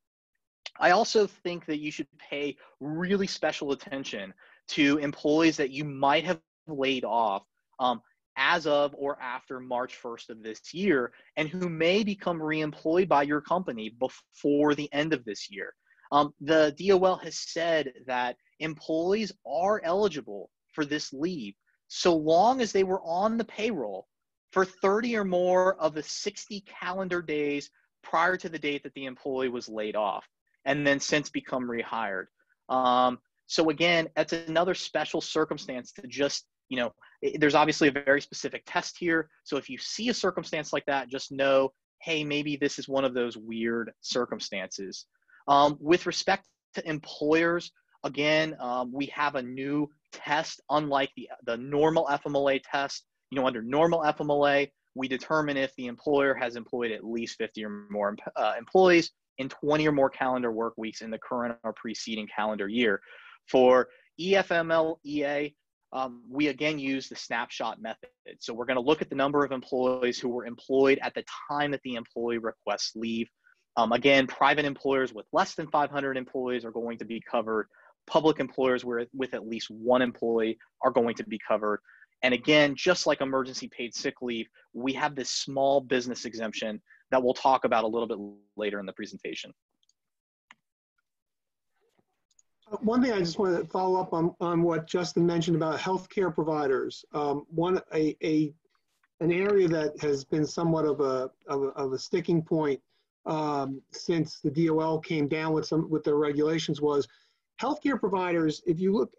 I also think that you should pay really special attention to employees that you might have laid off um, as of or after March 1st of this year and who may become reemployed by your company before the end of this year. Um, the DOL has said that employees are eligible for this leave so long as they were on the payroll for 30 or more of the 60 calendar days prior to the date that the employee was laid off and then since become rehired. Um, so again, that's another special circumstance to just, you know, there's obviously a very specific test here. So if you see a circumstance like that, just know, hey, maybe this is one of those weird circumstances. Um, with respect to employers, again, um, we have a new test, unlike the, the normal FMLA test. You know, under normal FMLA, we determine if the employer has employed at least 50 or more uh, employees in 20 or more calendar work weeks in the current or preceding calendar year. For EFMLEA, um, we again use the snapshot method. So we're going to look at the number of employees who were employed at the time that the employee requests leave. Um, again, private employers with less than 500 employees are going to be covered. Public employers with, with at least one employee are going to be covered. And again, just like emergency paid sick leave, we have this small business exemption that we'll talk about a little bit later in the presentation. One thing I just want to follow up on, on what Justin mentioned about healthcare providers. Um, one a, a an area that has been somewhat of a of a, of a sticking point um, since the DOL came down with some with their regulations was healthcare providers. If you look,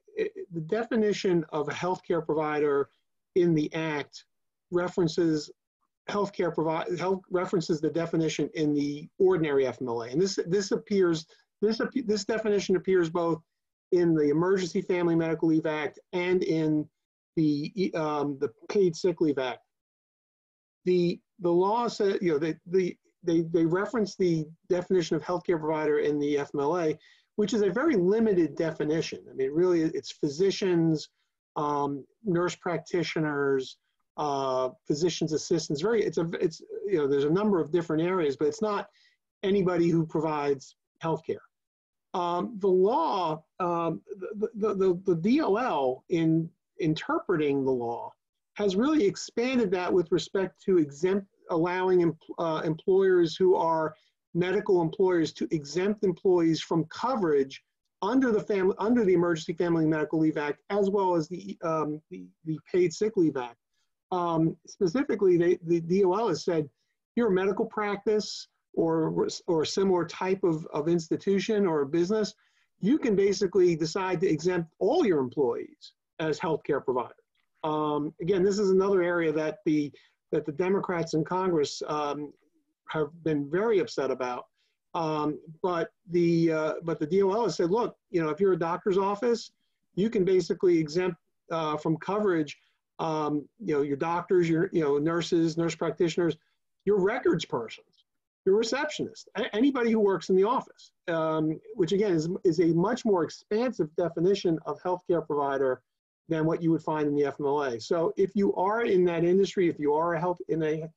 the definition of a healthcare provider in the Act references healthcare provide health references the definition in the ordinary FMLA, and this this appears this, this definition appears both in the Emergency Family Medical Leave Act and in the, um, the Paid Sick Leave Act. The, the law said, you know, they, the, they, they reference the definition of healthcare provider in the FMLA, which is a very limited definition. I mean, really, it's physicians, um, nurse practitioners, uh, physicians assistants. Very, it's a, it's you know, there's a number of different areas, but it's not anybody who provides healthcare. Um, the law, um, the, the, the, the DOL in interpreting the law has really expanded that with respect to exempt, allowing em, uh, employers who are medical employers to exempt employees from coverage under the family under the Emergency Family Medical Leave Act as well as the um, the, the, Paid Sick Leave Act. Um, specifically, they, the DOL has said, you're medical practice or, or a similar type of, of institution or business, you can basically decide to exempt all your employees as healthcare providers. Um, again, this is another area that the that the Democrats in Congress um, have been very upset about. Um, but the uh, but the DOL has said, look, you know, if you're a doctor's office, you can basically exempt uh, from coverage. Um, you know, your doctors, your you know nurses, nurse practitioners, your records persons your receptionist, anybody who works in the office, um, which again is, is a much more expansive definition of healthcare provider than what you would find in the FMLA. So if you are in that industry, if you are a health in a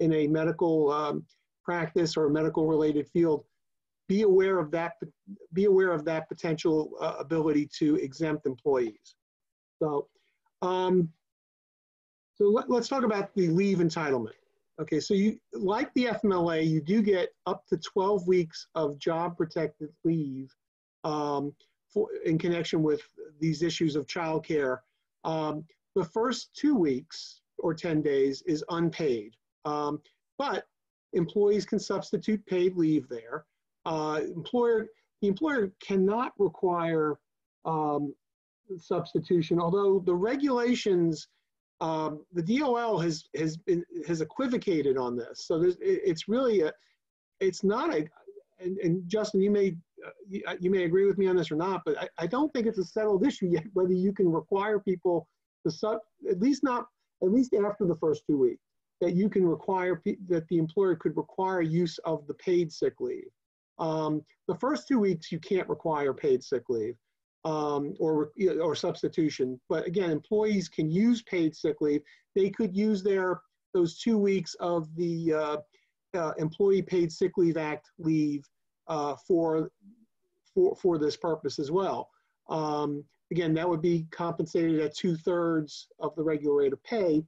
in a medical um, practice or a medical related field, be aware of that. Be aware of that potential uh, ability to exempt employees. So, um, so let, let's talk about the leave entitlement. Okay, so you like the FMLA, you do get up to 12 weeks of job protected leave um, for, in connection with these issues of childcare. Um, the first two weeks or 10 days is unpaid, um, but employees can substitute paid leave there. Uh, employer, the employer cannot require um, substitution, although the regulations, um, the DOL has has been has equivocated on this. So it, it's really a, it's not a, and, and Justin, you may uh, you, you, may agree with me on this or not, but I, I, don't think it's a settled issue yet whether you can require people to sub, at least not at least after the first two weeks that you can require that the employer could require use of the paid sick leave. Um, the first two weeks you can't require paid sick leave um, or or substitution, but again, employees can use paid sick leave. They could use their those two weeks of the uh, uh, Employee Paid Sick Leave Act leave uh, for for for this purpose as well. Um, again, that would be compensated at two thirds of the regular rate of pay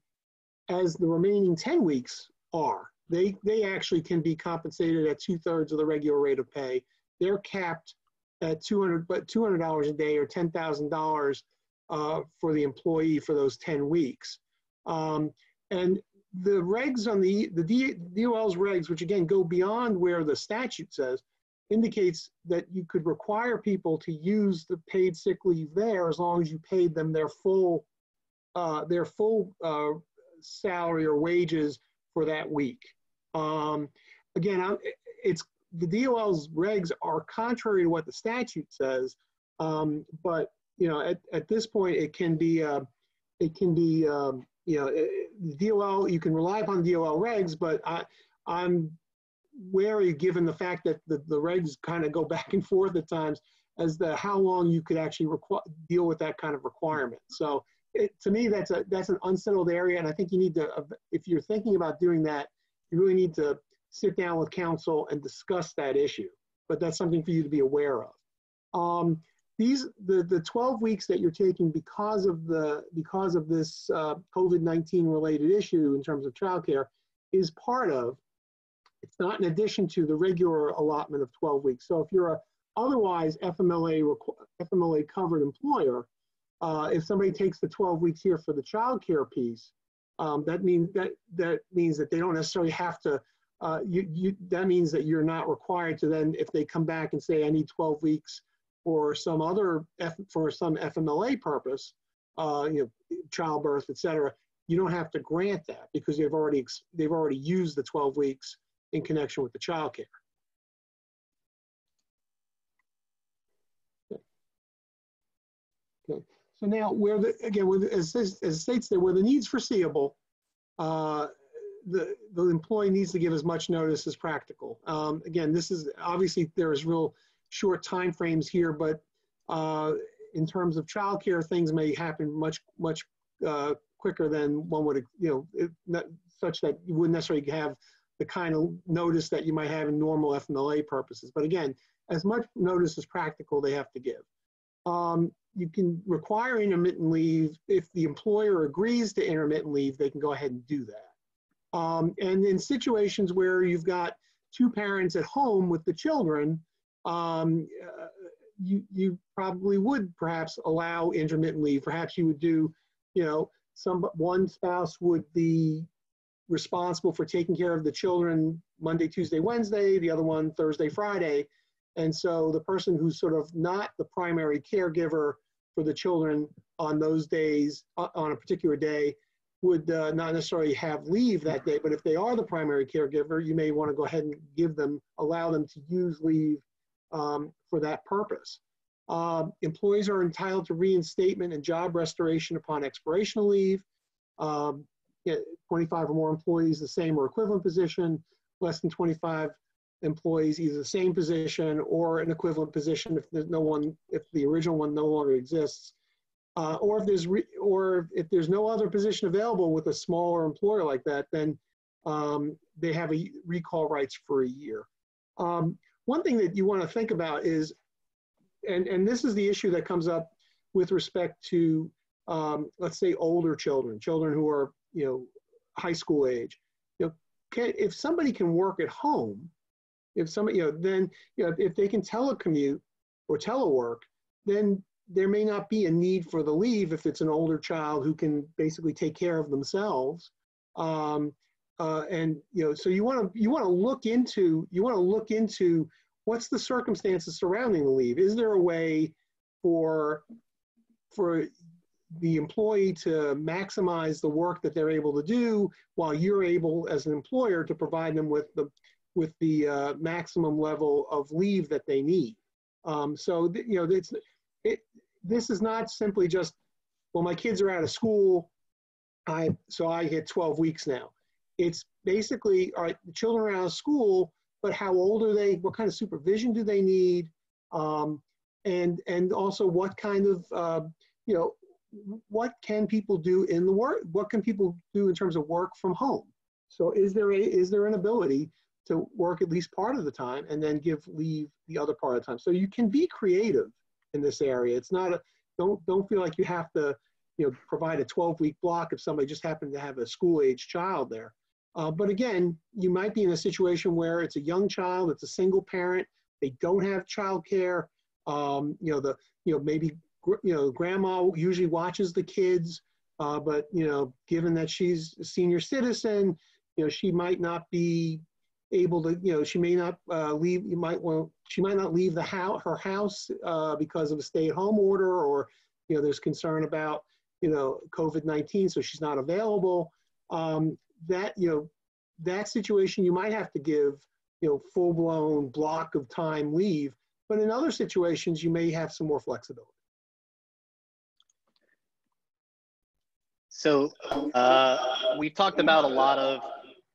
as the remaining 10 weeks are. They, they actually can be compensated at two thirds of the regular rate of pay. They're capped at 200, but $200 a day or $10,000 uh, for the employee for those 10 weeks. Um, and the regs on the, the DOL's regs, which again go beyond where the statute says, indicates that you could require people to use the paid sick leave there as long as you paid them their full, uh, their full uh, salary or wages for that week. Um, again, it's the DOL's regs are contrary to what the statute says, um, but you know, at, at this point, it can be uh, it can be um, you know, the DOL. You can rely upon DOL regs, but I, I'm wary given the fact that the, the regs kind of go back and forth at times as to how long you could actually deal with that kind of requirement. So it, to me, that's a that's an unsettled area, and I think you need to, if you're thinking about doing that, you really need to sit down with counsel and discuss that issue. But that's something for you to be aware of. Um, these the the 12 weeks that you're taking because of the because of this uh, COVID-19 related issue in terms of childcare is part of. It's not in addition to the regular allotment of 12 weeks. So if you're a otherwise FMLA FMLA covered employer, uh, if somebody takes the 12 weeks here for the child care piece, um, that means that that means that they don't necessarily have to. Uh, you, you, that means that you're not required to then, if they come back and say, I need 12 weeks for some other F, for some FMLA purpose, uh, you know, childbirth, etc." you don't have to grant that because they've already they've already used the 12 weeks in connection with the child care. Okay. okay. So now, where the again, with, as, as states there, where the needs foreseeable, uh, the the employee needs to give as much notice as practical. Um, again, this is obviously there is real short time frames here, but uh, in terms of childcare, things may happen much much uh, quicker than one would you know it, not, such that you wouldn't necessarily have the kind of notice that you might have in normal FMLA purposes. But again, as much notice as practical, they have to give. Um, you can require intermittent leave. If the employer agrees to intermittent leave, they can go ahead and do that. Um, and in situations where you've got two parents at home with the children, um, uh, you, you probably would perhaps allow intermittent leave. Perhaps you would do, you know, some one spouse would be responsible for taking care of the children Monday, Tuesday, Wednesday, the other one Thursday, Friday, and so the person who's sort of not the primary caregiver for the children on those days, on a particular day, would uh, not necessarily have leave that day. But if they are the primary caregiver, you may want to go ahead and give them, allow them to use leave um, for that purpose. Uh, employees are entitled to reinstatement and job restoration upon expiration of leave. Um, 25 or more employees, the same or equivalent position, less than 25 employees, either the same position or an equivalent position if there's no one, if the original one no longer exists. Uh, or if there's re, or if there's no other position available with a smaller employer like that, then um, they have a recall rights for a year. Um, one thing that you want to think about is, and, and this is the issue that comes up with respect to, um, let's say, older children, children who are, you know, high school age. You know, can, if somebody can work at home, if somebody, you know, then, you know, if they can telecommute or telework, then there may not be a need for the leave if it's an older child who can basically take care of themselves. Um, uh, and you know, so you want to you want to look into you want to look into what's the circumstances surrounding the leave? Is there a way for for the employee to maximize the work that they're able to do while you're able as an employer to provide them with the with the uh, maximum level of leave that they need um, so th- you know it's it this is not simply just well my kids are out of school i so i get 12 weeks now it's basically all right the children are out of school but how old are they what kind of supervision do they need um, and and also what kind of uh, you know what can people do in the work? What can people do in terms of work from home? So is there a, is there an ability to work at least part of the time and then give leave the other part of the time? So you can be creative in this area. It's not a don't don't feel like you have to you know provide a 12 week block if somebody just happened to have a school age child there. Uh, but again, you might be in a situation where it's a young child, it's a single parent, they don't have childcare. Um, you know the you know maybe you know, grandma usually watches the kids, uh, but you know, given that she's a senior citizen, you know, she might not be able to, you know, she may not uh, leave. You might want, she might not leave the house, her house, uh, because of a stay-at-home order, or you know, there's concern about, you know, COVID-19, so she's not available. Um, that you know, that situation, you might have to give, you know, full-blown block of time leave. But in other situations, you may have some more flexibility. So uh, we've talked about a lot of,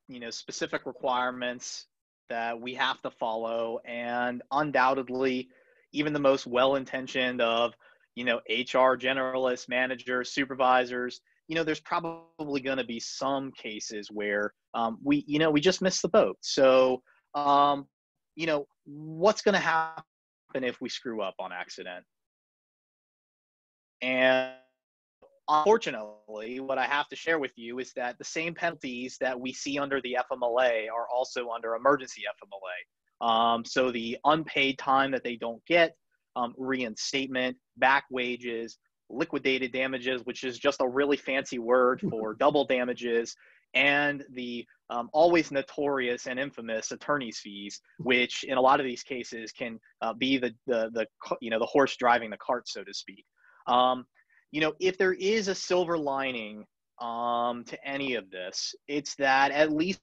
you know, specific requirements that we have to follow, and undoubtedly, even the most well-intentioned of, you know, HR generalists, managers, supervisors, you know, there's probably going to be some cases where um, we, you know, we just missed the boat. So, um, you know, what's going to happen if we screw up on accident? And Unfortunately, what I have to share with you is that the same penalties that we see under the FMLA are also under emergency FMLA. Um, so the unpaid time that they don't get, um, reinstatement, back wages, liquidated damages, which is just a really fancy word for double damages, and the um, always notorious and infamous attorney's fees, which in a lot of these cases can uh, be the, the, the, you know, the horse driving the cart, so to speak. Um, you know, if there is a silver lining um, to any of this, it's that at least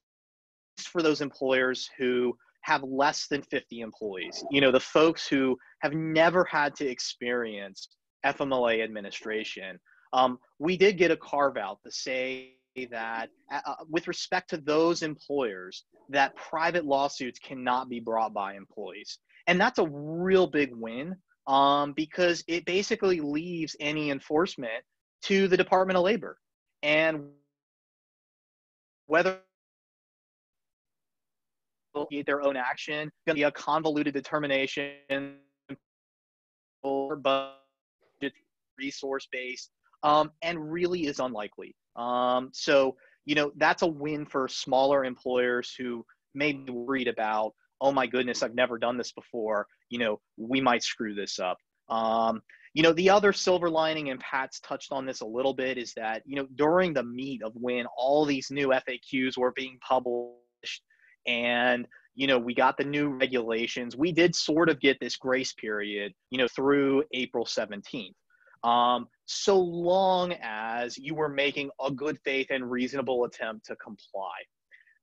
for those employers who have less than 50 employees, you know, the folks who have never had to experience FMLA administration, um, we did get a carve out to say that uh, uh, with respect to those employers, that private lawsuits cannot be brought by employees. And that's a real big win um, because it basically leaves any enforcement to the Department of Labor. And whether their own action, going to be a convoluted determination or budget resource based, um, and really is unlikely. Um, so, you know, that's a win for smaller employers who may be worried about oh my goodness, I've never done this before. You know, we might screw this up. Um, you know, the other silver lining, and Pat's touched on this a little bit, is that, you know, during the meat of when all these new FAQs were being published and, you know, we got the new regulations, we did sort of get this grace period, you know, through April 17th. Um, so long as you were making a good faith and reasonable attempt to comply.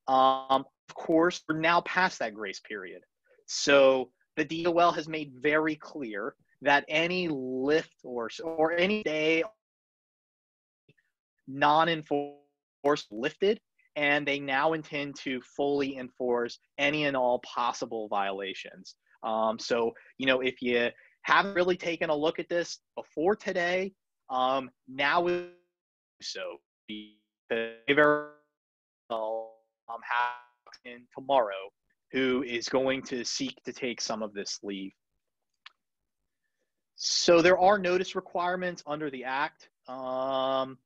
Um, of course, we're now past that grace period. So the DOL has made very clear that any lift or, or any day non-enforced lifted, and they now intend to fully enforce any and all possible violations. Um, so, you know, if you haven't really taken a look at this before today, um, now so very um, in tomorrow who is going to seek to take some of this leave. So there are notice requirements under the act. Um,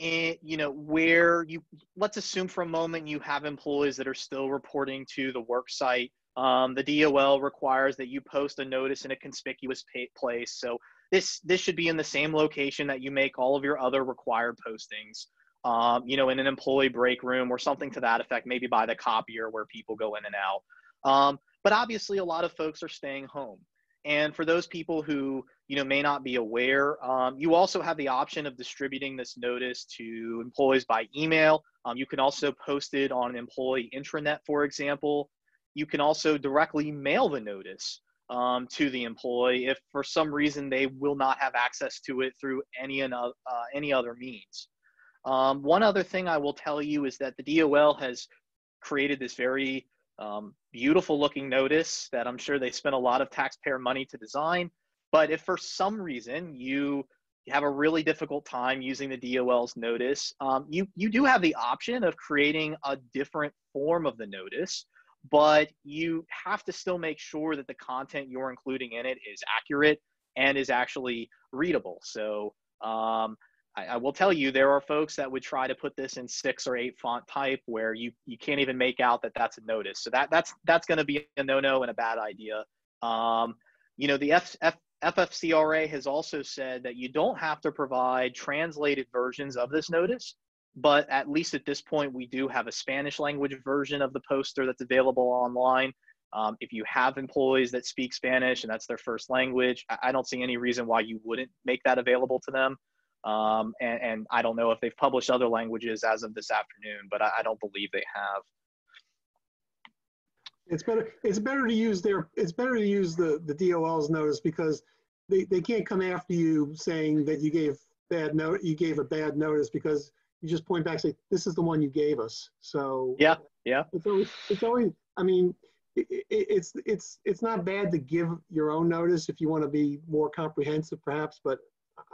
and, you know, where you, let's assume for a moment you have employees that are still reporting to the work site. Um, the DOL requires that you post a notice in a conspicuous place. So this, this should be in the same location that you make all of your other required postings um, you know, in an employee break room or something to that effect, maybe by the copier where people go in and out. Um, but obviously a lot of folks are staying home. And for those people who you know may not be aware, um, you also have the option of distributing this notice to employees by email. Um, you can also post it on an employee intranet, for example. You can also directly mail the notice um, to the employee if for some reason they will not have access to it through any, uh, any other means. Um, one other thing I will tell you is that the DOL has created this very um, beautiful looking notice that I'm sure they spent a lot of taxpayer money to design. But if for some reason you have a really difficult time using the DOL's notice, um, you, you do have the option of creating a different form of the notice, but you have to still make sure that the content you're including in it is accurate and is actually readable. So um, I, I, will tell you there are folks that would try to put this in six or eight font type where you you can't even make out that that's a notice. So that that's that's going to be a no-no and a bad idea. Um, you know the F, F, FFCRA has also said that you don't have to provide translated versions of this notice, but at least at this point we do have a Spanish language version of the poster that's available online. Um, if you have employees that speak Spanish and that's their first language, I, I don't see any reason why you wouldn't make that available to them. Um, and, and, I don't know if they've published other languages as of this afternoon, but I, I, don't believe they have. It's better. It's better to use their. It's better to use the the DOL's notice because they, they can't come after you saying that you gave bad note. You gave a bad notice because you just point back and say this is the one you gave us. So yeah, yeah. It's always. It's always. I mean, it, it, it's it's it's not bad to give your own notice if you want to be more comprehensive, perhaps. But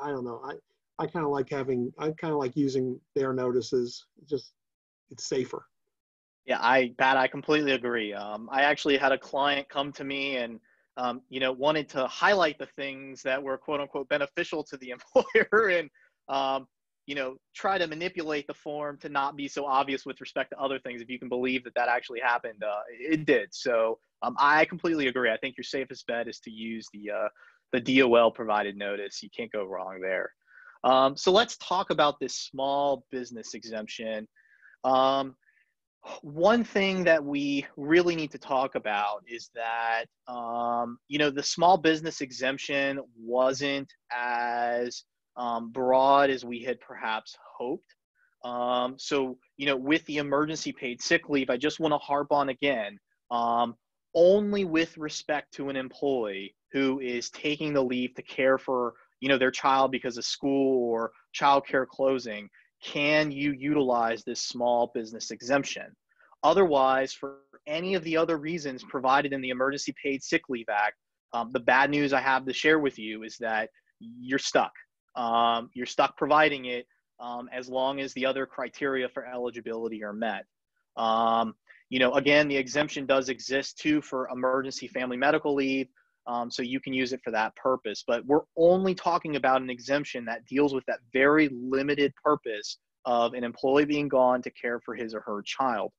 I don't know. I I kind of like having, I kind of like using their notices. Just, it's safer. Yeah, I, Pat, I completely agree. Um, I actually had a client come to me and, um, you know, wanted to highlight the things that were quote unquote beneficial to the employer and, um, you know, try to manipulate the form to not be so obvious with respect to other things. If you can believe that that actually happened, uh, it did. So um, I completely agree. I think your safest bet is to use the uh, the DOL provided notice. You can't go wrong there. Um, so let's talk about this small business exemption. Um, one thing that we really need to talk about is that um, you know the small business exemption wasn't as um, broad as we had perhaps hoped. Um, so you know with the emergency paid sick leave, I just want to harp on again um, only with respect to an employee who is taking the leave to care for you know their child because of school or childcare closing can you utilize this small business exemption? Otherwise for any of the other reasons provided in the emergency paid sick leave act um, the bad news i have to share with you is that you're stuck. Um, you're stuck providing it um, as long as the other criteria for eligibility are met. Um, you know again the exemption does exist too for emergency family medical leave um, so you can use it for that purpose. But we're only talking about an exemption that deals with that very limited purpose of an employee being gone to care for his or her child.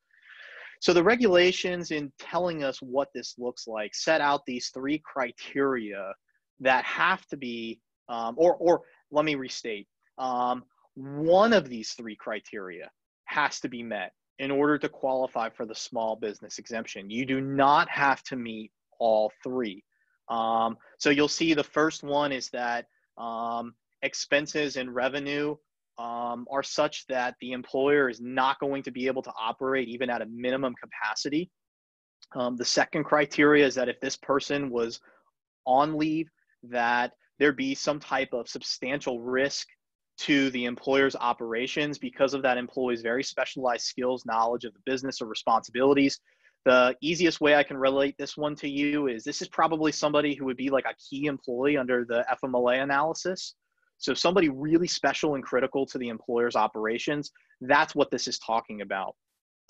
So the regulations in telling us what this looks like set out these three criteria that have to be, um, or, or let me restate, um, one of these three criteria has to be met in order to qualify for the small business exemption. You do not have to meet all three. Um, so you'll see the first one is that um, expenses and revenue um, are such that the employer is not going to be able to operate even at a minimum capacity. Um, the second criteria is that if this person was on leave, that there be some type of substantial risk to the employer's operations because of that employee's very specialized skills, knowledge of the business or responsibilities. The easiest way I can relate this one to you is this is probably somebody who would be like a key employee under the FMLA analysis. So somebody really special and critical to the employer's operations. That's what this is talking about.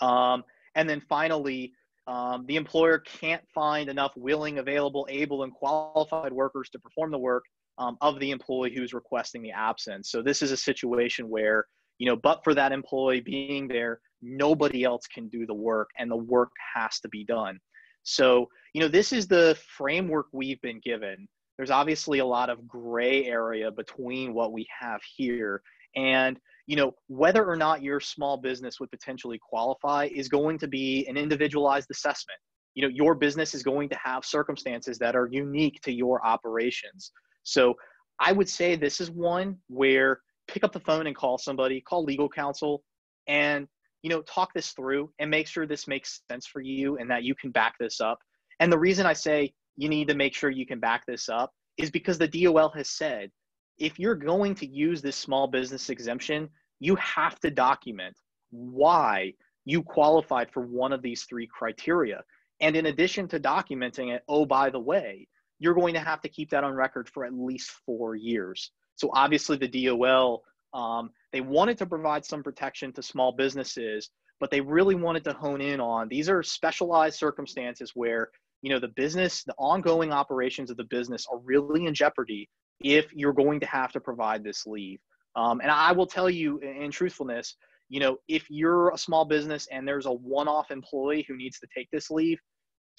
Um, and then finally, um, the employer can't find enough willing, available, able, and qualified workers to perform the work um, of the employee who's requesting the absence. So this is a situation where, you know, but for that employee being there, nobody else can do the work and the work has to be done. So you know this is the framework we've been given. There's obviously a lot of gray area between what we have here. And you know whether or not your small business would potentially qualify is going to be an individualized assessment. You know your business is going to have circumstances that are unique to your operations. So i would say this is one where pick up the phone and call somebody call legal counsel and you know talk this through and make sure this makes sense for you and that you can back this up and the reason i say you need to make sure you can back this up is because the dol has said if you're going to use this small business exemption you have to document why you qualified for one of these three criteria and in addition to documenting it, oh, by the way, you're going to have to keep that on record for at least four years. So obviously, the DOL, um, they wanted to provide some protection to small businesses, but they really wanted to hone in on these are specialized circumstances where you know the business, the ongoing operations of the business are really in jeopardy if you're going to have to provide this leave. Um, and I will tell you, in truthfulness, you know, if you're a small business and there's a one-off employee who needs to take this leave,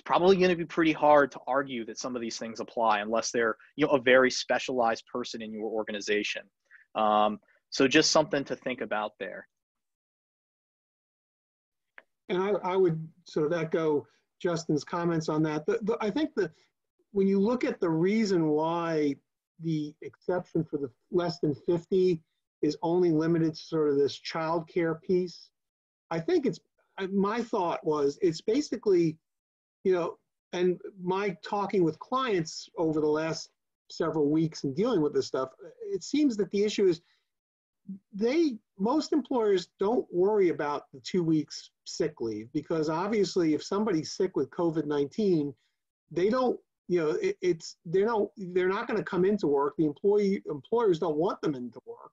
it's probably going to be pretty hard to argue that some of these things apply unless they're, you know, a very specialized person in your organization. Um, so just something to think about there. And I, I would sort of echo Justin's comments on that. The, the, I think that when you look at the reason why the exception for the less than 50 is only limited to sort of this childcare piece. I think it's my thought was it's basically, you know, and my talking with clients over the last several weeks and dealing with this stuff, it seems that the issue is they most employers don't worry about the two weeks sick leave because obviously if somebody's sick with covid-19 they don't you know it, it's they're not they're not going to come into work the employee employers don't want them into work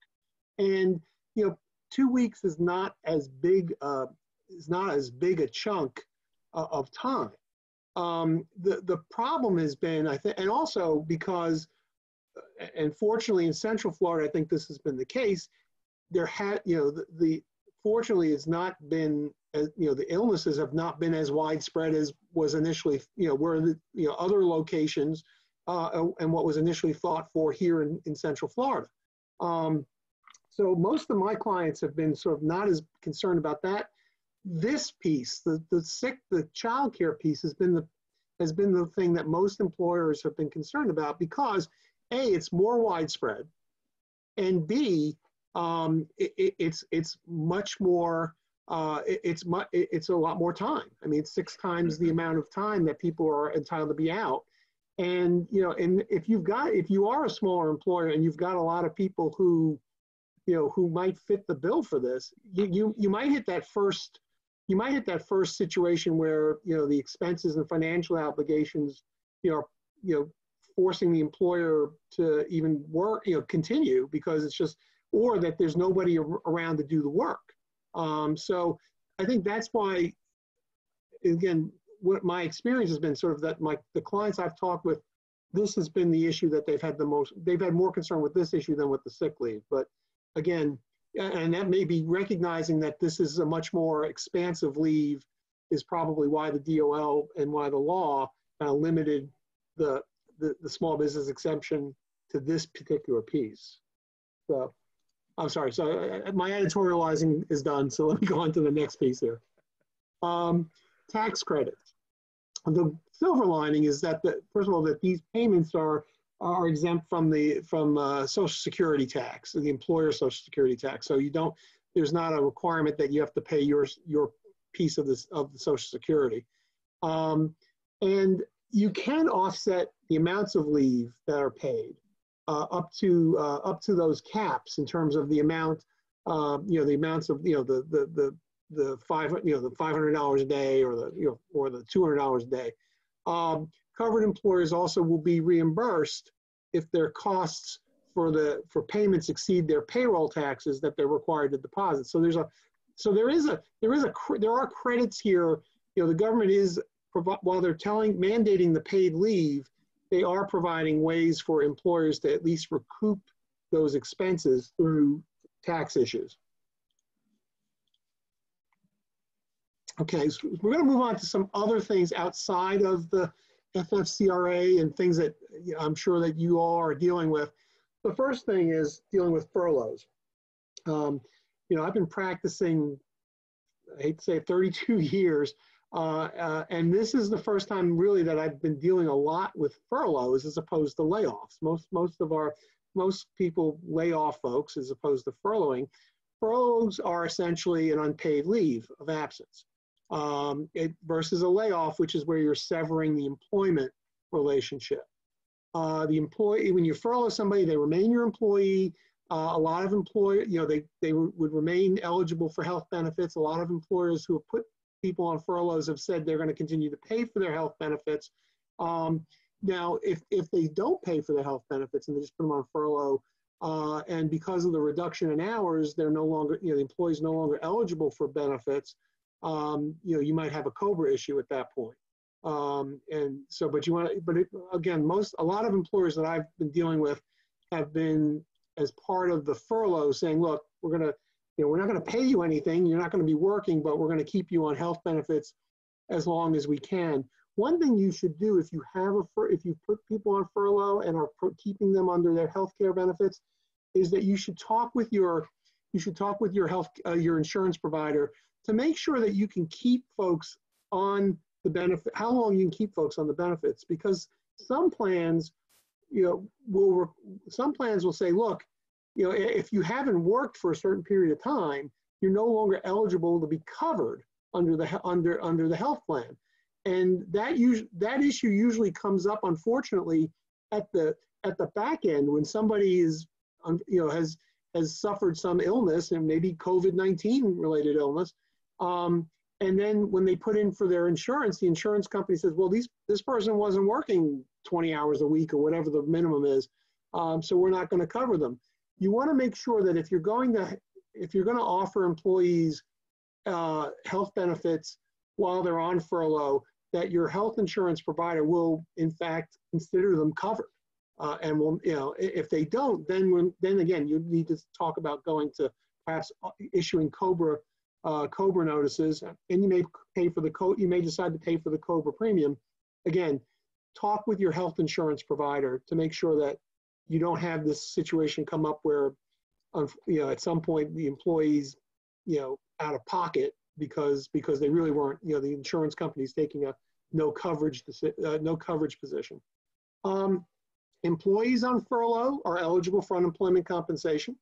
and you know, two weeks is not as big uh, is not as big a chunk uh, of time. Um, the the problem has been, I think, and also because, and fortunately in Central Florida, I think this has been the case. There had, you know, the, the fortunately it's not been, as, you know, the illnesses have not been as widespread as was initially, you know, where the, you know, other locations uh, and what was initially thought for here in, in Central Florida. Um, so most of my clients have been sort of not as concerned about that. This piece, the, the sick, the child care piece has been the, has been the thing that most employers have been concerned about because A, it's more widespread, and B, um, it, it, it's, it's much more, uh, it, it's, mu- it's a lot more time. I mean, it's six times the amount of time that people are entitled to be out. And, you know, and if you've got, if you are a smaller employer and you've got a lot of people who, you know, who might fit the bill for this, you, you, you might hit that first, you might hit that first situation where, you know, the expenses and financial obligations, you know, you know, forcing the employer to even work, you know, continue because it's just, or that there's nobody around to do the work. Um, so I think that's why, again, what my experience has been sort of that my the clients I've talked with, this has been the issue that they've had the most. They've had more concern with this issue than with the sick leave. But again, and that may be recognizing that this is a much more expansive leave is probably why the DOL and why the law uh, limited the, the, the small business exemption to this particular piece. So I'm sorry, so uh, my editorializing is done, so let me go on to the next piece here. Um, tax credits. The silver lining is that, the, first of all, that these payments are are exempt from the from uh, Social Security tax, the employer Social Security tax. So you don't. There's not a requirement that you have to pay your your piece of this of the Social Security, um, and you can offset the amounts of leave that are paid uh, up to uh, up to those caps in terms of the amount. Um, you know the amounts of you know the the the the five you know the five hundred dollars a day or the you know or the two hundred dollars a day. Um, covered employers also will be reimbursed if their costs for the for payments exceed their payroll taxes that they're required to deposit. So there's a so there is a there is a there are credits here. You know the government is while they're telling mandating the paid leave, they are providing ways for employers to at least recoup those expenses through tax issues. Okay, so we're going to move on to some other things outside of the FFCRA and things that I'm sure that you all are dealing with. The first thing is dealing with furloughs. Um, you know, I've been practicing, I hate to say 32 years. Uh, uh, and this is the first time really that I've been dealing a lot with furloughs as opposed to layoffs. Most, most of our, most people lay off folks as opposed to furloughing. Furloughs are essentially an unpaid leave of absence um, it, versus a layoff, which is where you're severing the employment relationship. Uh, the employee, when you furlough somebody, they remain your employee. Uh, a lot of employers, you know, they, they would remain eligible for health benefits. A lot of employers who have put people on furloughs have said they're going to continue to pay for their health benefits. Um, now, if, if they don't pay for the health benefits and they just put them on furlough, uh, and because of the reduction in hours, they're no longer, you know, the employee is no longer eligible for benefits, um, you know, you might have a COBRA issue at that point. Um, and so, but you want to, but it, again, most, a lot of employers that I've been dealing with have been as part of the furlough saying, look, we're going to, you know, we're not going to pay you anything. You're not going to be working, but we're going to keep you on health benefits as long as we can. One thing you should do if you have a, if you put people on furlough and are keeping them under their health care benefits, is that you should talk with your, you should talk with your health, uh, your insurance provider to make sure that you can keep folks on the benefit, how long you can keep folks on the benefits, because some plans, you know, will, some plans will say, look, you know, if you haven't worked for a certain period of time, you're no longer eligible to be covered under the under under the health plan, and that us- that issue usually comes up, unfortunately, at the at the back end when somebody is, you know, has has suffered some illness and maybe COVID-19 related illness, um, and then when they put in for their insurance, the insurance company says, well, these this person wasn't working 20 hours a week or whatever the minimum is, um, so we're not going to cover them you want to make sure that if you're going to if you're going to offer employees uh, health benefits while they're on furlough, that your health insurance provider will in fact consider them covered. Uh, and will you know if they don't, then when, then again you need to talk about going to perhaps uh, issuing COBRA uh, COBRA notices, and you may pay for the co you may decide to pay for the COBRA premium. Again, talk with your health insurance provider to make sure that you don't have this situation come up where, you know, at some point the employees, you know, out of pocket because because they really weren't, you know, the insurance company's taking a no coverage uh, no coverage position. Um, employees on furlough are eligible for unemployment compensation.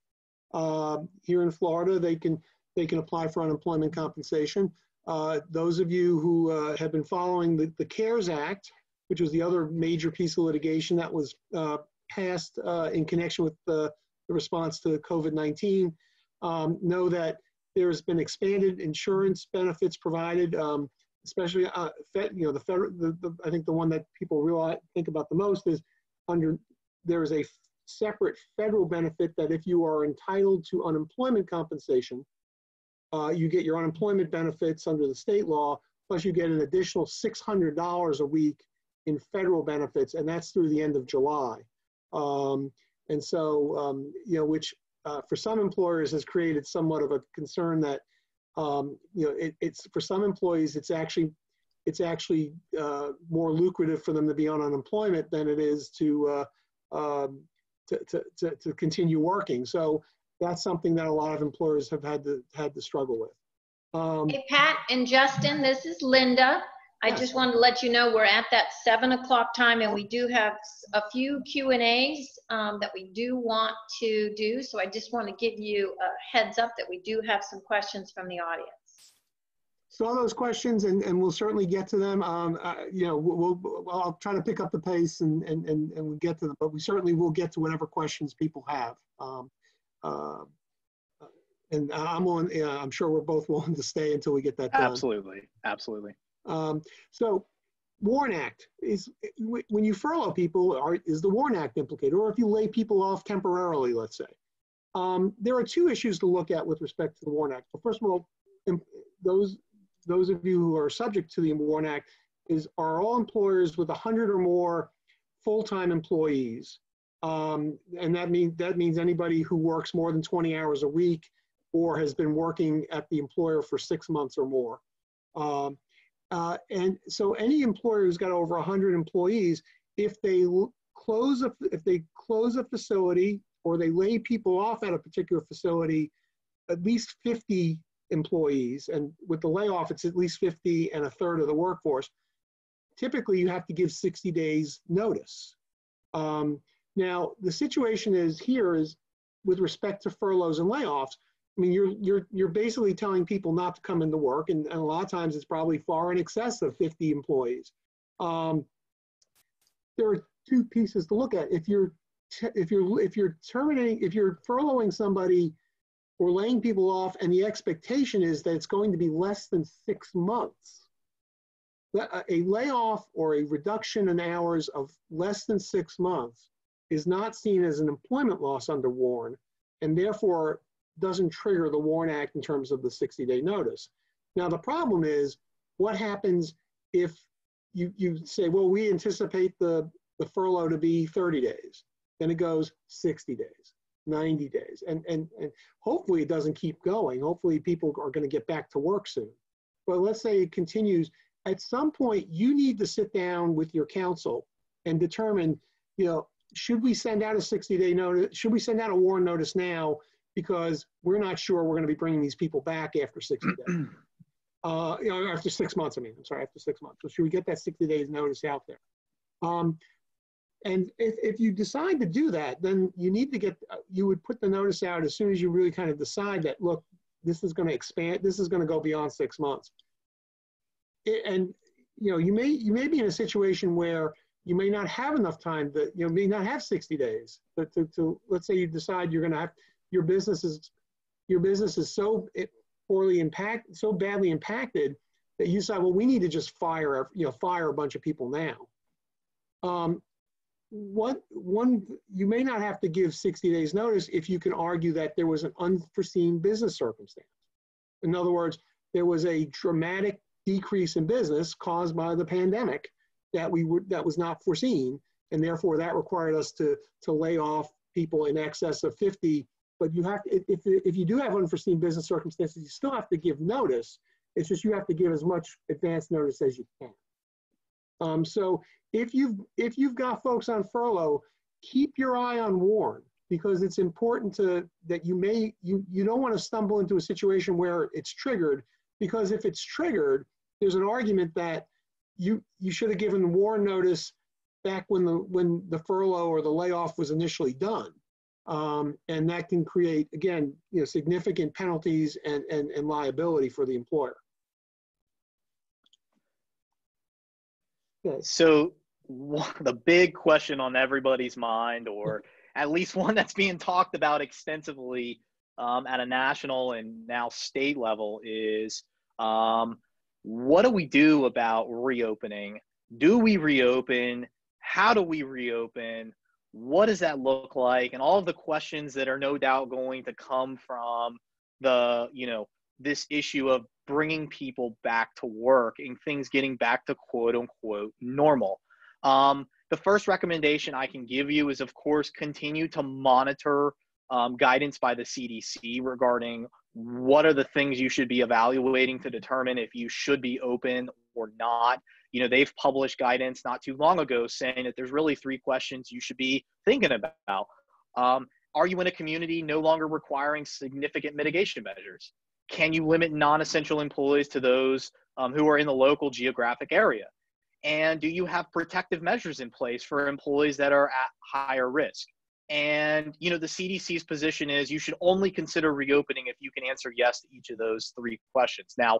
Uh, here in Florida, they can they can apply for unemployment compensation. Uh, those of you who uh, have been following the, the CARES Act, which was the other major piece of litigation that was uh, passed uh, in connection with the, the response to COVID-19 um, know that there's been expanded insurance benefits provided, um, especially, uh, you know, the federal, the, the, I think the one that people realize, think about the most is under, there is a separate federal benefit that if you are entitled to unemployment compensation, uh, you get your unemployment benefits under the state law, plus you get an additional $600 a week in federal benefits, and that's through the end of July. Um, and so, um, you know, which uh, for some employers has created somewhat of a concern that, um, you know, it, it's for some employees, it's actually it's actually uh, more lucrative for them to be on unemployment than it is to, uh, um, to, to, to, to, continue working. So that's something that a lot of employers have had to had to struggle with. Um, hey, Pat and Justin, this is Linda. I just wanted to let you know we're at that seven o'clock time and we do have a few Q and A's um, that we do want to do. So I just want to give you a heads up that we do have some questions from the audience. So all those questions and, and we'll certainly get to them. Um, uh, you know, we'll, we'll, I'll try to pick up the pace and, and, and, and we'll get to them, but we certainly will get to whatever questions people have. Um, uh, and I'm yeah, I'm sure we're both willing to stay until we get that done. Absolutely, absolutely. Um, so WARN Act is when you furlough people, are, is the WARN Act implicated? Or if you lay people off temporarily, let's say. Um, there are two issues to look at with respect to the WARN Act. Well, first of all, those those of you who are subject to the WARN Act is are all employers with 100 or more full-time employees, um, and that means that means anybody who works more than 20 hours a week or has been working at the employer for six months or more. Um, uh, and so any employer who's got over 100 employees, if they close a, if they close a facility or they lay people off at a particular facility, at least 50 employees, and with the layoff, it's at least 50 and a third of the workforce, typically you have to give 60 days notice. Um, now, the situation is here is with respect to furloughs and layoffs, I mean, you're, you're, you're basically telling people not to come into work, and, and a lot of times it's probably far in excess of 50 employees. Um, there are two pieces to look at. If you're, if you're, if you're terminating, if you're furloughing somebody or laying people off, and the expectation is that it's going to be less than six months, a layoff or a reduction in hours of less than six months is not seen as an employment loss under WARN, and therefore doesn't trigger the WARN Act in terms of the 60-day notice. Now, the problem is what happens if you, you say, well, we anticipate the, the furlough to be 30 days. Then it goes 60 days, 90 days. And, and, and hopefully it doesn't keep going. Hopefully people are going to get back to work soon. But let's say it continues. At some point, you need to sit down with your counsel and determine, you know, should we send out a 60 day notice? Should we send out a WARN notice now because we're not sure we're going to be bringing these people back after 60 days. Uh, you know, after six months, I mean, I'm sorry, after six months. So should we get that 60 days notice out there? Um, and if, if you decide to do that, then you need to get, uh, you would put the notice out as soon as you really kind of decide that, look, this is going to expand, this is going to go beyond six months. It, and, you know, you may, you may be in a situation where you may not have enough time that, you know, may not have 60 days, but to, to let's say you decide you're going to have, your business is your business is so poorly impacted, so badly impacted that you decide well, we need to just fire, you know, fire a bunch of people now. Um, one, one, you may not have to give 60 days notice if you can argue that there was an unforeseen business circumstance. In other words, there was a dramatic decrease in business caused by the pandemic that we that was not foreseen, and therefore that required us to to lay off people in excess of 50 but you have to, if, if you do have unforeseen business circumstances, you still have to give notice. It's just you have to give as much advance notice as you can. Um, so if you've, if you've got folks on furlough, keep your eye on WARN because it's important to that you may you you don't want to stumble into a situation where it's triggered because if it's triggered, there's an argument that you you should have given WARN notice back when the when the furlough or the layoff was initially done. Um, and that can create, again, you know, significant penalties and, and, and liability for the employer. So the big question on everybody's mind, or at least one that's being talked about extensively um, at a national and now state level, is um, what do we do about reopening? Do we reopen? How do we reopen? what does that look like and all of the questions that are no doubt going to come from the you know this issue of bringing people back to work and things getting back to quote unquote normal um, the first recommendation i can give you is of course continue to monitor um, guidance by the cdc regarding what are the things you should be evaluating to determine if you should be open or not? You know they've published guidance not too long ago saying that there's really three questions you should be thinking about. Um, are you in a community no longer requiring significant mitigation measures? Can you limit non-essential employees to those um, who are in the local geographic area? And do you have protective measures in place for employees that are at higher risk and you know the cdc's position is you should only consider reopening if you can answer yes to each of those three questions now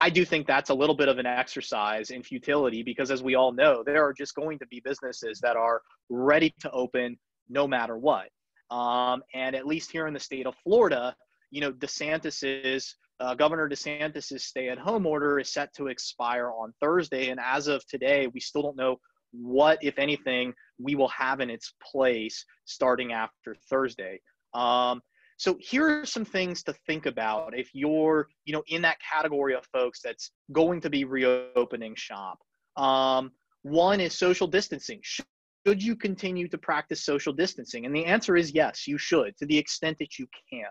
I do think that's a little bit of an exercise in futility because, as we all know, there are just going to be businesses that are ready to open no matter what. Um, and at least here in the state of Florida, you know, DeSantis's uh, Governor DeSantis's stay-at-home order is set to expire on Thursday, and as of today, we still don't know what, if anything, we will have in its place starting after Thursday. Um, so here are some things to think about if you're, you know, in that category of folks that's going to be reopening shop. Um, one is social distancing. Should you continue to practice social distancing? And the answer is yes, you should, to the extent that you can.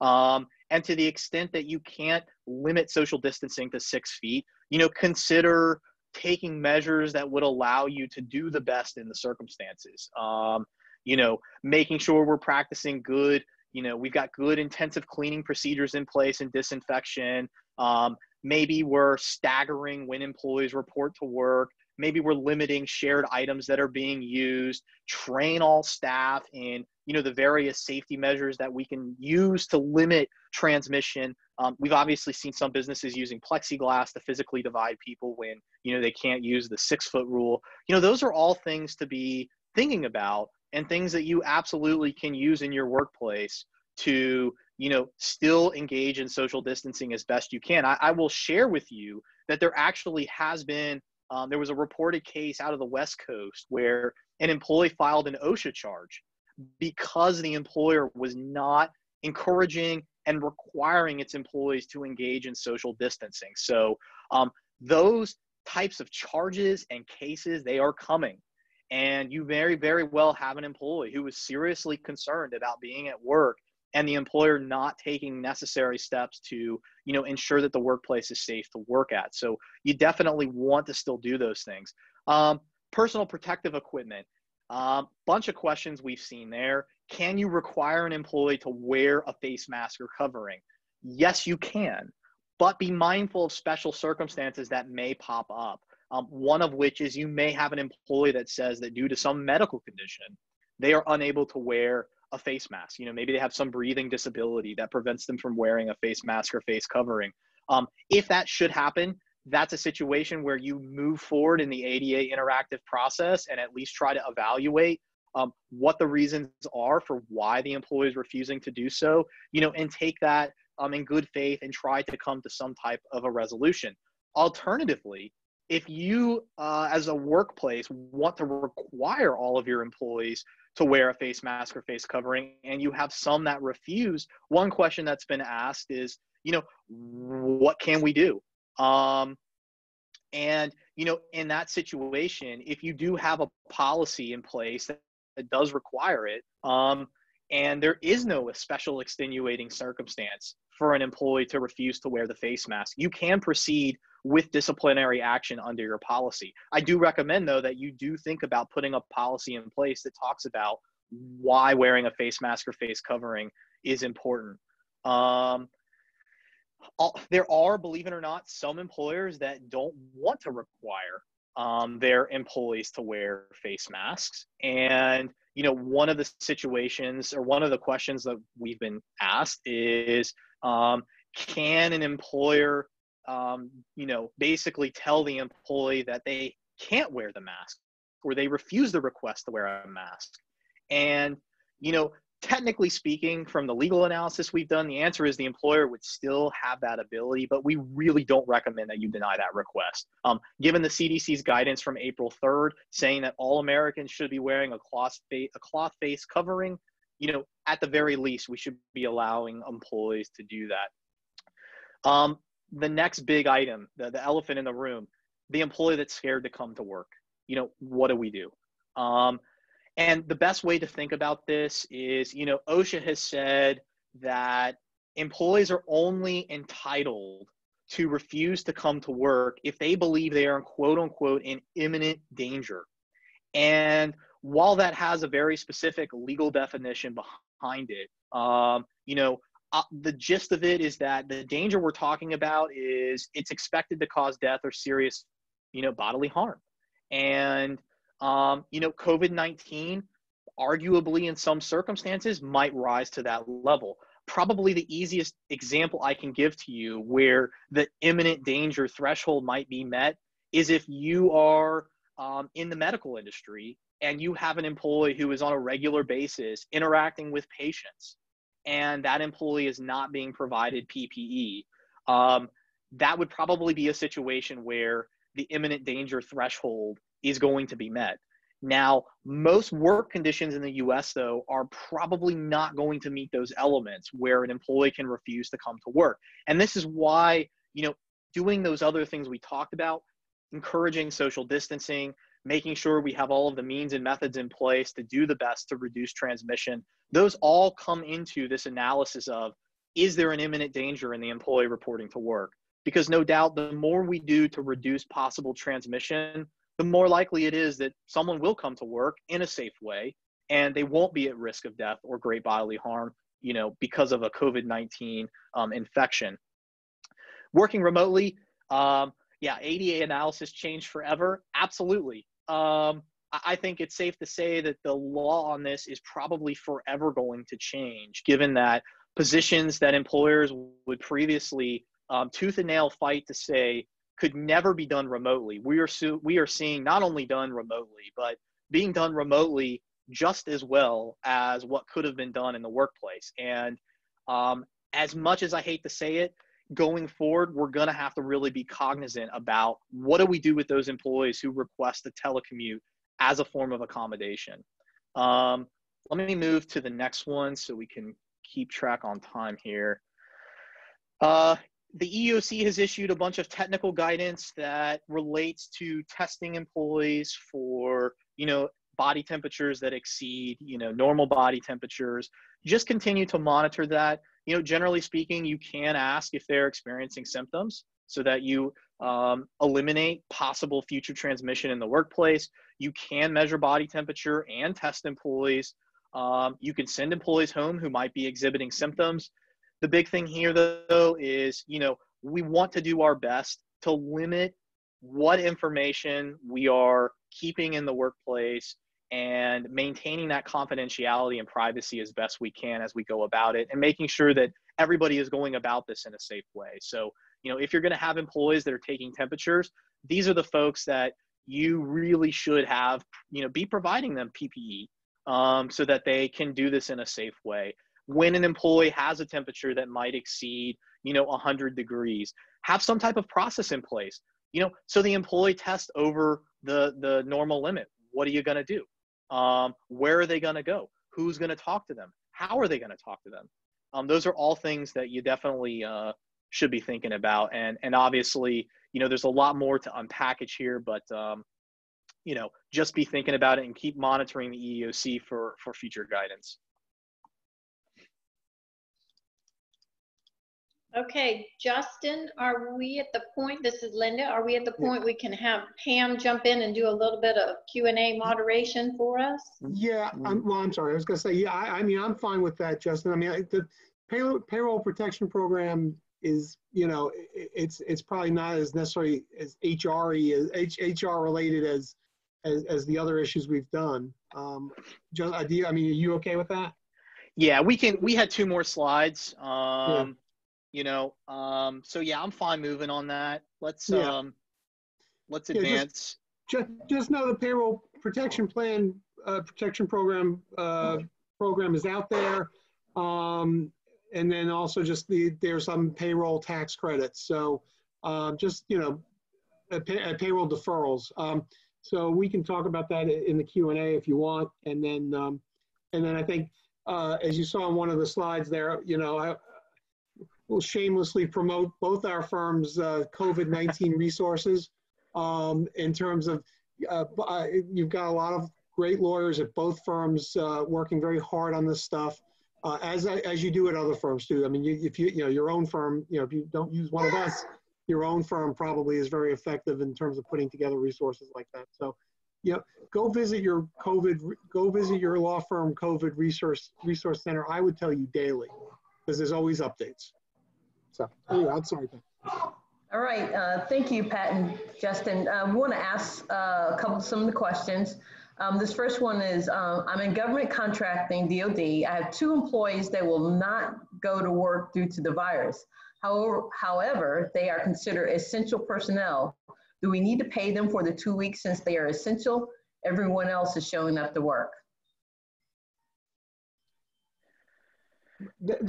Um, and to the extent that you can't limit social distancing to six feet, you know, consider taking measures that would allow you to do the best in the circumstances. Um, you know, making sure we're practicing good you know, we've got good intensive cleaning procedures in place and disinfection. Um, maybe we're staggering when employees report to work. Maybe we're limiting shared items that are being used. Train all staff in, you know, the various safety measures that we can use to limit transmission. Um, we've obviously seen some businesses using plexiglass to physically divide people when, you know, they can't use the six foot rule. You know, those are all things to be thinking about and things that you absolutely can use in your workplace to you know still engage in social distancing as best you can i, I will share with you that there actually has been um, there was a reported case out of the west coast where an employee filed an osha charge because the employer was not encouraging and requiring its employees to engage in social distancing. So um, those types of charges and cases they are coming. And you very very well have an employee who is seriously concerned about being at work and the employer not taking necessary steps to you know ensure that the workplace is safe to work at. So you definitely want to still do those things. Um, personal protective equipment. Um, bunch of questions we've seen there can you require an employee to wear a face mask or covering yes you can but be mindful of special circumstances that may pop up um, one of which is you may have an employee that says that due to some medical condition, they are unable to wear a face mask. You know, maybe they have some breathing disability that prevents them from wearing a face mask or face covering. Um, if that should happen, that's a situation where you move forward in the ADA interactive process and at least try to evaluate um, what the reasons are for why the employee is refusing to do so, you know, and take that um, in good faith and try to come to some type of a resolution. Alternatively, if you uh, as a workplace want to require all of your employees to wear a face mask or face covering and you have some that refuse one question that's been asked is you know what can we do um, and you know in that situation if you do have a policy in place that, does require it um, and there is no special extenuating circumstance for an employee to refuse to wear the face mask you can proceed with disciplinary action under your policy. I do recommend, though, that you do think about putting a policy in place that talks about why wearing a face mask or face covering is important. Um, all, there are, believe it or not, some employers that don't want to require um, their employees to wear face masks. And, you know, one of the situations or one of the questions that we've been asked is um, can an employer um, you know, basically tell the employee that they can't wear the mask or they refuse the request to wear a mask. And, you know, technically speaking, from the legal analysis we've done, the answer is the employer would still have that ability, but we really don't recommend that you deny that request. Um, given the CDC's guidance from April 3rd, saying that all Americans should be wearing a cloth, face, a cloth face covering, you know, at the very least, we should be allowing employees to do that. Um, the next big item, the, the elephant in the room, the employee that's scared to come to work. You know, what do we do? Um, and the best way to think about this is, you know, OSHA has said that employees are only entitled to refuse to come to work if they believe they are quote unquote in imminent danger. And while that has a very specific legal definition behind it, um, you know, uh, the gist of it is that the danger we're talking about is it's expected to cause death or serious, you know, bodily harm. And, um, you know, COVID 19, arguably in some circumstances, might rise to that level. Probably the easiest example I can give to you where the imminent danger threshold might be met is if you are um, in the medical industry and you have an employee who is on a regular basis interacting with patients and that employee is not being provided PPE, um, that would probably be a situation where the imminent danger threshold is going to be met. Now, most work conditions in the US, though, are probably not going to meet those elements where an employee can refuse to come to work. And this is why, you know, doing those other things we talked about, encouraging social distancing, making sure we have all of the means and methods in place to do the best to reduce transmission. Those all come into this analysis of is there an imminent danger in the employee reporting to work? Because no doubt, the more we do to reduce possible transmission, the more likely it is that someone will come to work in a safe way and they won't be at risk of death or great bodily harm you know, because of a COVID-19 um, infection. Working remotely, um, yeah, ADA analysis changed forever. Absolutely. Um, I think it's safe to say that the law on this is probably forever going to change, given that positions that employers would previously um, tooth and nail fight to say could never be done remotely. We are su- we are seeing not only done remotely, but being done remotely just as well as what could have been done in the workplace. And um, as much as I hate to say it, going forward, we're going to have to really be cognizant about what do we do with those employees who request a telecommute as a form of accommodation. Um, let me move to the next one so we can keep track on time here. Uh, the EEOC has issued a bunch of technical guidance that relates to testing employees for, you know, body temperatures that exceed, you know, normal body temperatures. Just continue to monitor that. You know, generally speaking, you can ask if they're experiencing symptoms so that you um, eliminate possible future transmission in the workplace. You can measure body temperature and test employees. Um, you can send employees home who might be exhibiting symptoms. The big thing here, though, is you know we want to do our best to limit what information we are keeping in the workplace and maintaining that confidentiality and privacy as best we can as we go about it and making sure that everybody is going about this in a safe way. So you know if you're going to have employees that are taking temperatures these are the folks that you really should have you know be providing them ppe um, so that they can do this in a safe way when an employee has a temperature that might exceed you know 100 degrees have some type of process in place you know so the employee tests over the the normal limit. What are you going to do? Um, where are they going to go? Who's going to talk to them? How are they going to talk to them? Um, those are all things that you definitely uh, should be thinking about. And and obviously you know there's a lot more to unpackage here but um, you know just be thinking about it and keep monitoring the eeoc for for future guidance Okay, Justin, are we at the point, this is Linda, are we at the point we can have Pam jump in and do a little bit of Q and A moderation for us? Yeah, I'm, well, I'm sorry. I was gonna say, yeah, I, I mean, I'm fine with that, Justin. I mean, I- the payroll, payroll protection program is, you know, i- it's, it's probably not as necessarily as HRE, as H, HR related as, as, as the other issues we've done. Um, just, I do, I mean, are you okay with that? Yeah, we can. We had two more slides. Um, You know, um, so yeah, I'm fine moving on that. Let's Yeah. um, let's Yeah, advance. Just, just know the payroll protection plan, uh, protection program, uh, program is out there. Um, and then also just the, there's some payroll tax credits. So, um, just, you know, uh, pay, uh, payroll deferrals. Um, so we can talk about that in the Q and A if you want. And then, um, and then I think, uh, as you saw on one of the slides there, you know, I will shamelessly promote both our firms' uh, COVID-19 resources um, in terms of uh, uh, you've got a lot of great lawyers at both firms uh, working very hard on this stuff, uh, as as you do at other firms too. I mean, you, if you you know your own firm, you know if you don't use one of us, your own firm probably is very effective in terms of putting together resources like that. So, you know, go visit your COVID, go visit your law firm COVID resource resource center. I would tell you daily because there's always updates. So anyway, I'm sorry. All right, uh, thank you, Pat and Justin. Uh, we want to ask uh, a couple, some of the questions. Um, This first one is, um, I'm in government contracting, DOD. I have two employees that will not go to work due to the virus. However, however, they are considered essential personnel. Do we need to pay them for the two weeks since they are essential? Everyone else is showing up to work.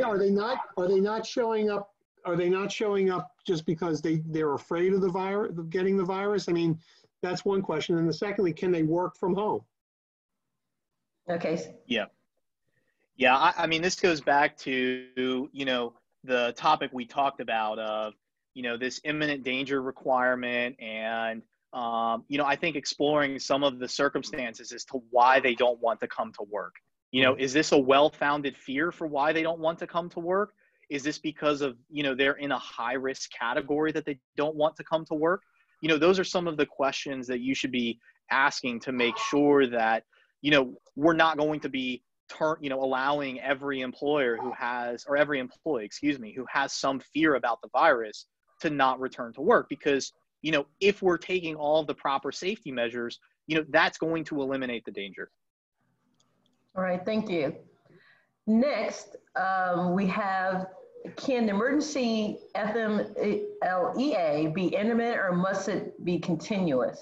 Are they not, are they not showing up, are they not showing up just because they, they're afraid of the virus, of getting the virus? I mean, that's one question. And the secondly, can they work from home? Okay, Yeah, I, I mean, this goes back to you know the topic we talked about of you know this imminent danger requirement and um, you know I think exploring some of the circumstances as to why they don't want to come to work. You know, is this a well-founded fear for why they don't want to come to work? Is this because of you know they're in a high-risk category that they don't want to come to work? You know, those are some of the questions that you should be asking to make sure that you know we're not going to be turn, you know, allowing every employer who has, or every employee, excuse me, who has some fear about the virus to not return to work because, you know, if we're taking all the proper safety measures, you know, that's going to eliminate the danger. All right, thank you. Next, um, we have, can the emergency FMLEA be intermittent or must it be continuous?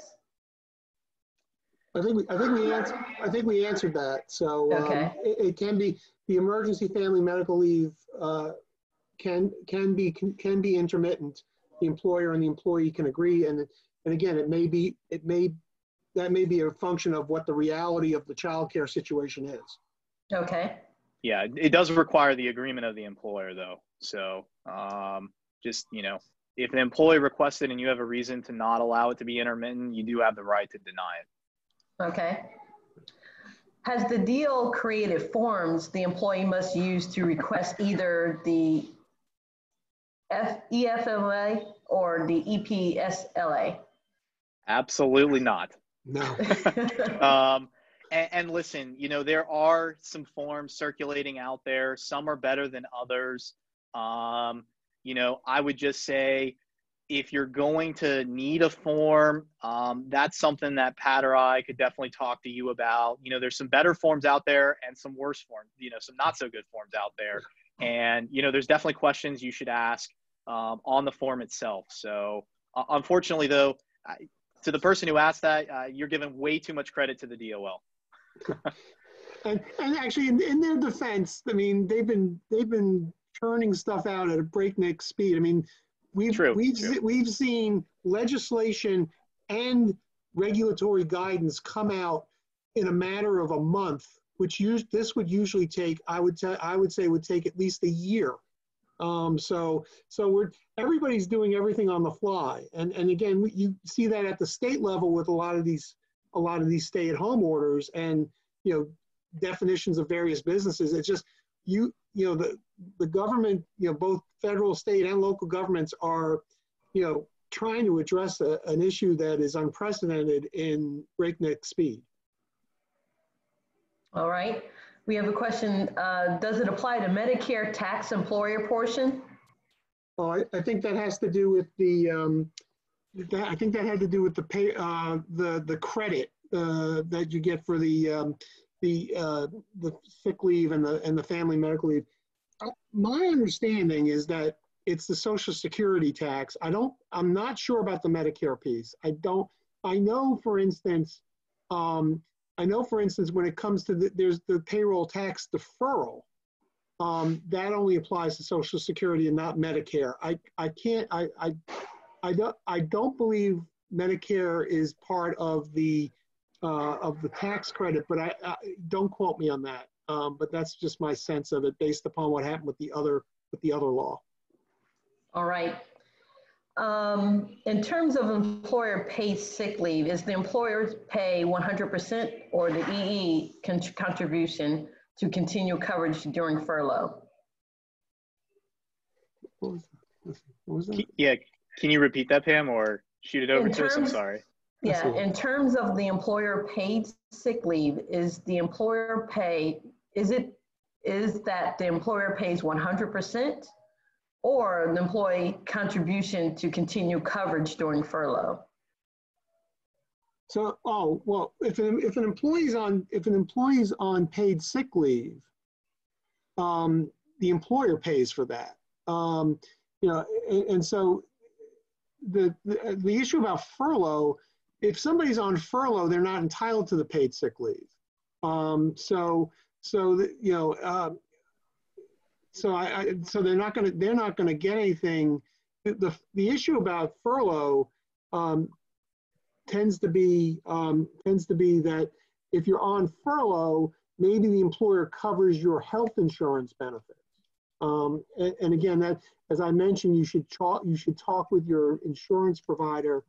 I think, we I think we answered, I think we answered that. So um, it, it can be, the emergency family medical leave uh, can, can be, can, can be intermittent. The employer and the employee can agree. And, and again, it may be, it may, that may be a function of what the reality of the childcare situation is. Okay, Yeah, it does require the agreement of the employer though. So um, just, you know, if an employee requests it and you have a reason to not allow it to be intermittent, you do have the right to deny it. okay. Has the DOL created forms the employee must use to request either the F, E EFLA or the E EPSLA? Absolutely not. No. um, and, and listen, you know, there are some forms circulating out there. Some are better than others. Um, you know, I would just say if you're going to need a form, um, that's something that Pat or I could definitely talk to you about. You know, there's some better forms out there and some worse forms, you know, some not so good forms out there. And, you know, there's definitely questions you should ask um, on the form itself. So, uh, unfortunately, though, I, to the person who asked that, uh, you're giving way too much credit to the DOL. And, and actually, in, in their defense, I mean, they've been they've been churning stuff out at a breakneck speed. I mean, we've True, we've true. we've seen legislation and regulatory guidance come out in a matter of a month, which us, this would usually take. I would tell I would say would take at least a year. Um, so so we're everybody's doing everything on the fly, and and again, we, you see that at the state level with a lot of these a lot of these stay-at-home orders, and you know definitions of various businesses. It's just you you know the the government you know both federal, state, and local governments are you know trying to address a, an issue that is unprecedented in breakneck speed. All right, we have a question, uh, does it apply to Medicare tax employer portion? Oh, I, I think that has to do with the um, that, I think that had to do with the pay uh, the the credit uh, that you get for the um, the uh, the sick leave and the and the family medical leave. My understanding is that it's the Social Security tax. I don't. I'm not sure about the Medicare piece. I don't. I know, for instance, um, I know, for instance, when it comes to the, there's the payroll tax deferral. Um, that only applies to Social Security and not Medicare. I, I can't. I, I, I don't. I don't believe Medicare is part of the uh, of the tax credit, but I, I don't quote me on that. Um, but that's just my sense of it, based upon what happened with the other with the other law. All right. Um, in terms of employer paid sick leave, is the employer's pay 100% or the EE con- contribution to continue coverage during furlough? What was, what was that? Yeah, can you repeat that, Pam, or shoot it over In to us? I'm sorry. Yeah, in terms of the employer paid sick leave, is the employer pay, is it, is that the employer pays 100%? Or the employee contribution to continue coverage during furlough? So, oh, well, if an, if an employee's on, if an employee's on paid sick leave, um, the employer pays for that. Um, you know, and, and so the, the, the issue about furlough, if somebody's on furlough, they're not entitled to the paid sick leave. Um, so, so, that, you know, uh, so I, I, so they're not gonna, they're not gonna get anything. The, the, the issue about furlough, um, tends to be um, tends to be that if you're on furlough, maybe the employer covers your health insurance benefits. Um, and, and again, that as I mentioned, you should talk you should talk with your insurance provider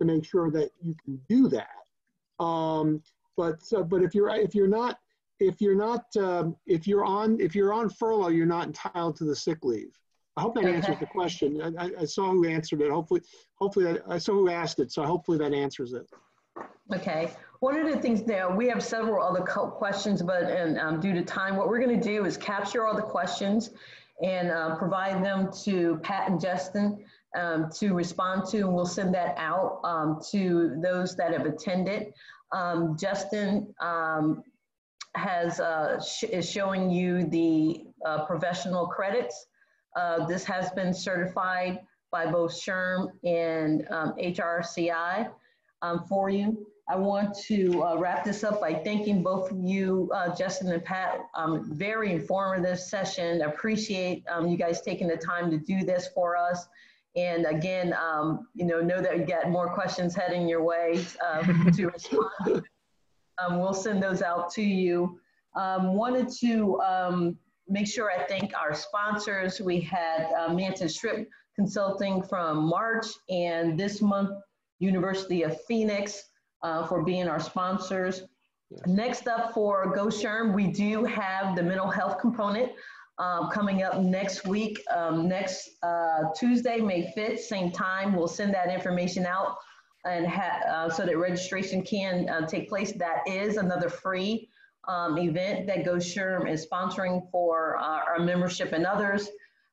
to make sure that you can do that. Um, but so, but if you're if you're not if you're not um, if you're on if you're on furlough, you're not entitled to the sick leave. I hope that answers the question. I, I- I saw who answered it. Hopefully, hopefully that, I saw who asked it, so hopefully that answers it. Okay, one of the things now, we have several other questions, but and um, due to time, what we're going to do is capture all the questions and uh, provide them to Pat and Justin um, to respond to, and we'll send that out um, to those that have attended. Um, Justin um, has uh, sh is showing you the uh, professional credits. Uh, this has been certified by both SHRM and um, HRCI um, for you. I want to uh, wrap this up by thanking both of you, uh, Justin and Pat. Um, very informative session. Appreciate um, you guys taking the time to do this for us. And again, um, you know, know that you get more questions heading your way uh, to respond. Um, we'll send those out to you. Um, wanted to um, make sure I thank our sponsors. We had uh, Mantis Strip Consulting from March and this month, University of Phoenix uh, for being our sponsors. Yes. Next up for GoSHRM, we do have the mental health component um, coming up next week, um, next uh, Tuesday, May 5th, same time. We'll send that information out and uh, so that registration can uh, take place. That is another free um, event that GoSHRM is sponsoring for uh, our membership and others.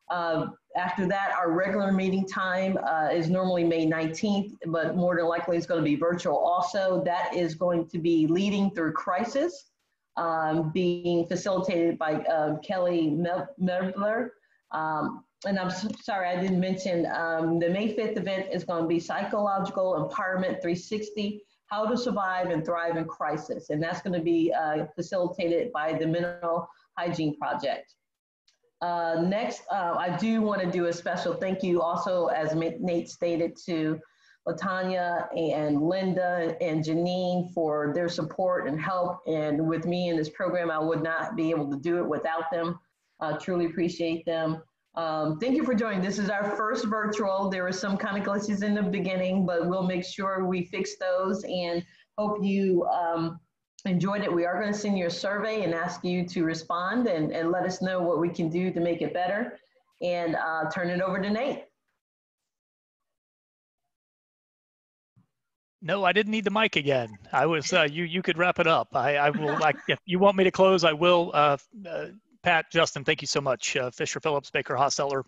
Uh, after that, our regular meeting time is normally May 19th, but more than likely it's going to be virtual also. That is going to be Leading Through Crisis, um, being facilitated by uh, Kelly Mebler. Um, and I'm so sorry, I didn't mention um, the May 5th event is going to be Psychological Empowerment 360 How to Survive and Thrive in Crisis. And that's going to be uh, facilitated by the Mental Hygiene Project. Uh, next, uh, I do want to do a special thank you also, as Nate stated, to Latanya and Linda and Janine for their support and help. And with me in this program, I would not be able to do it without them. Uh, truly appreciate them. Um, thank you for joining. This is our first virtual. There were some kind of glitches in the beginning, but we'll make sure we fix those and hope you um, enjoyed it. We are going to send you a survey and ask you to respond and, and let us know what we can do to make it better. And uh, turn it over to Nate. No, I didn't need the mic again. I was uh, you. You could wrap it up. I, I will. like if you want me to close, I will. Uh, uh, Pat, Justin, thank you so much. Uh, Fisher Phillips, Baker Hostetler,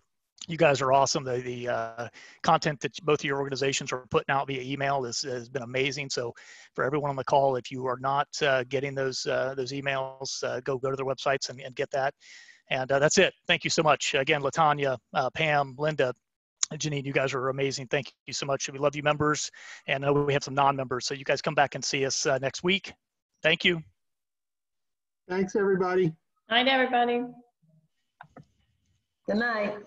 you guys are awesome. The, the uh, content that both of your organizations are putting out via email is, has been amazing. So for everyone on the call, if you are not uh, getting those uh, those emails, uh, go go to their websites and, and get that. And uh, that's it. Thank you so much. Again, Latanya, uh, Pam, Linda, Janine, you guys are amazing. Thank you so much. We love you members. And we have some non-members. So you guys come back and see us uh, next week. Thank you. Thanks, everybody. Night, everybody. Good night.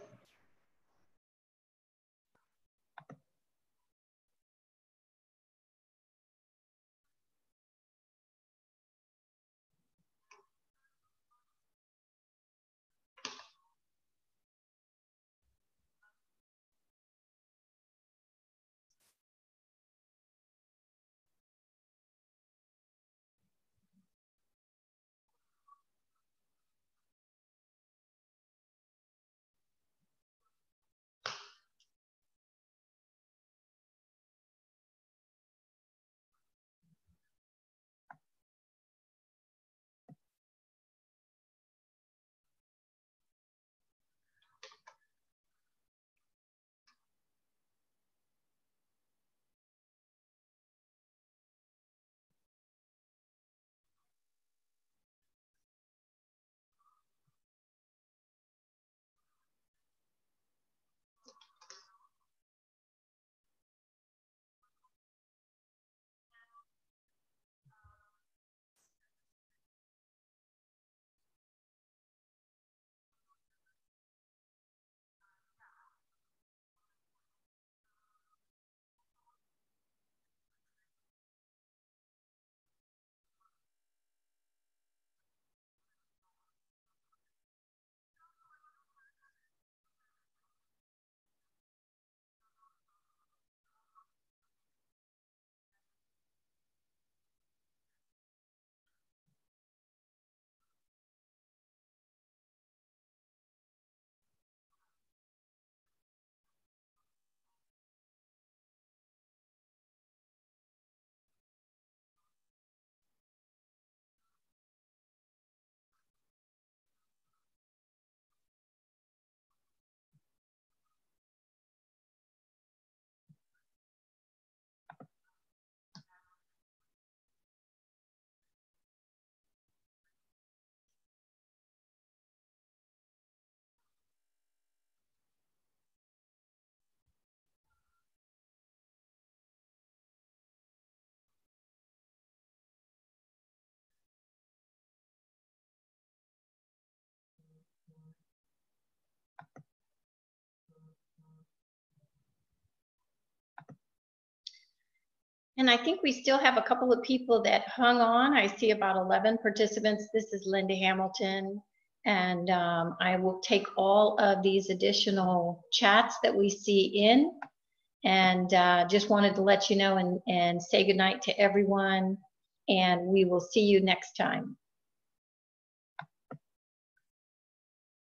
And I think we still have a couple of people that hung on. I see about 11 participants. This is Linda Hamilton. And um, I will take all of these additional chats that we see in. And uh, just wanted to let you know and, and say goodnight to everyone. And we will see you next time.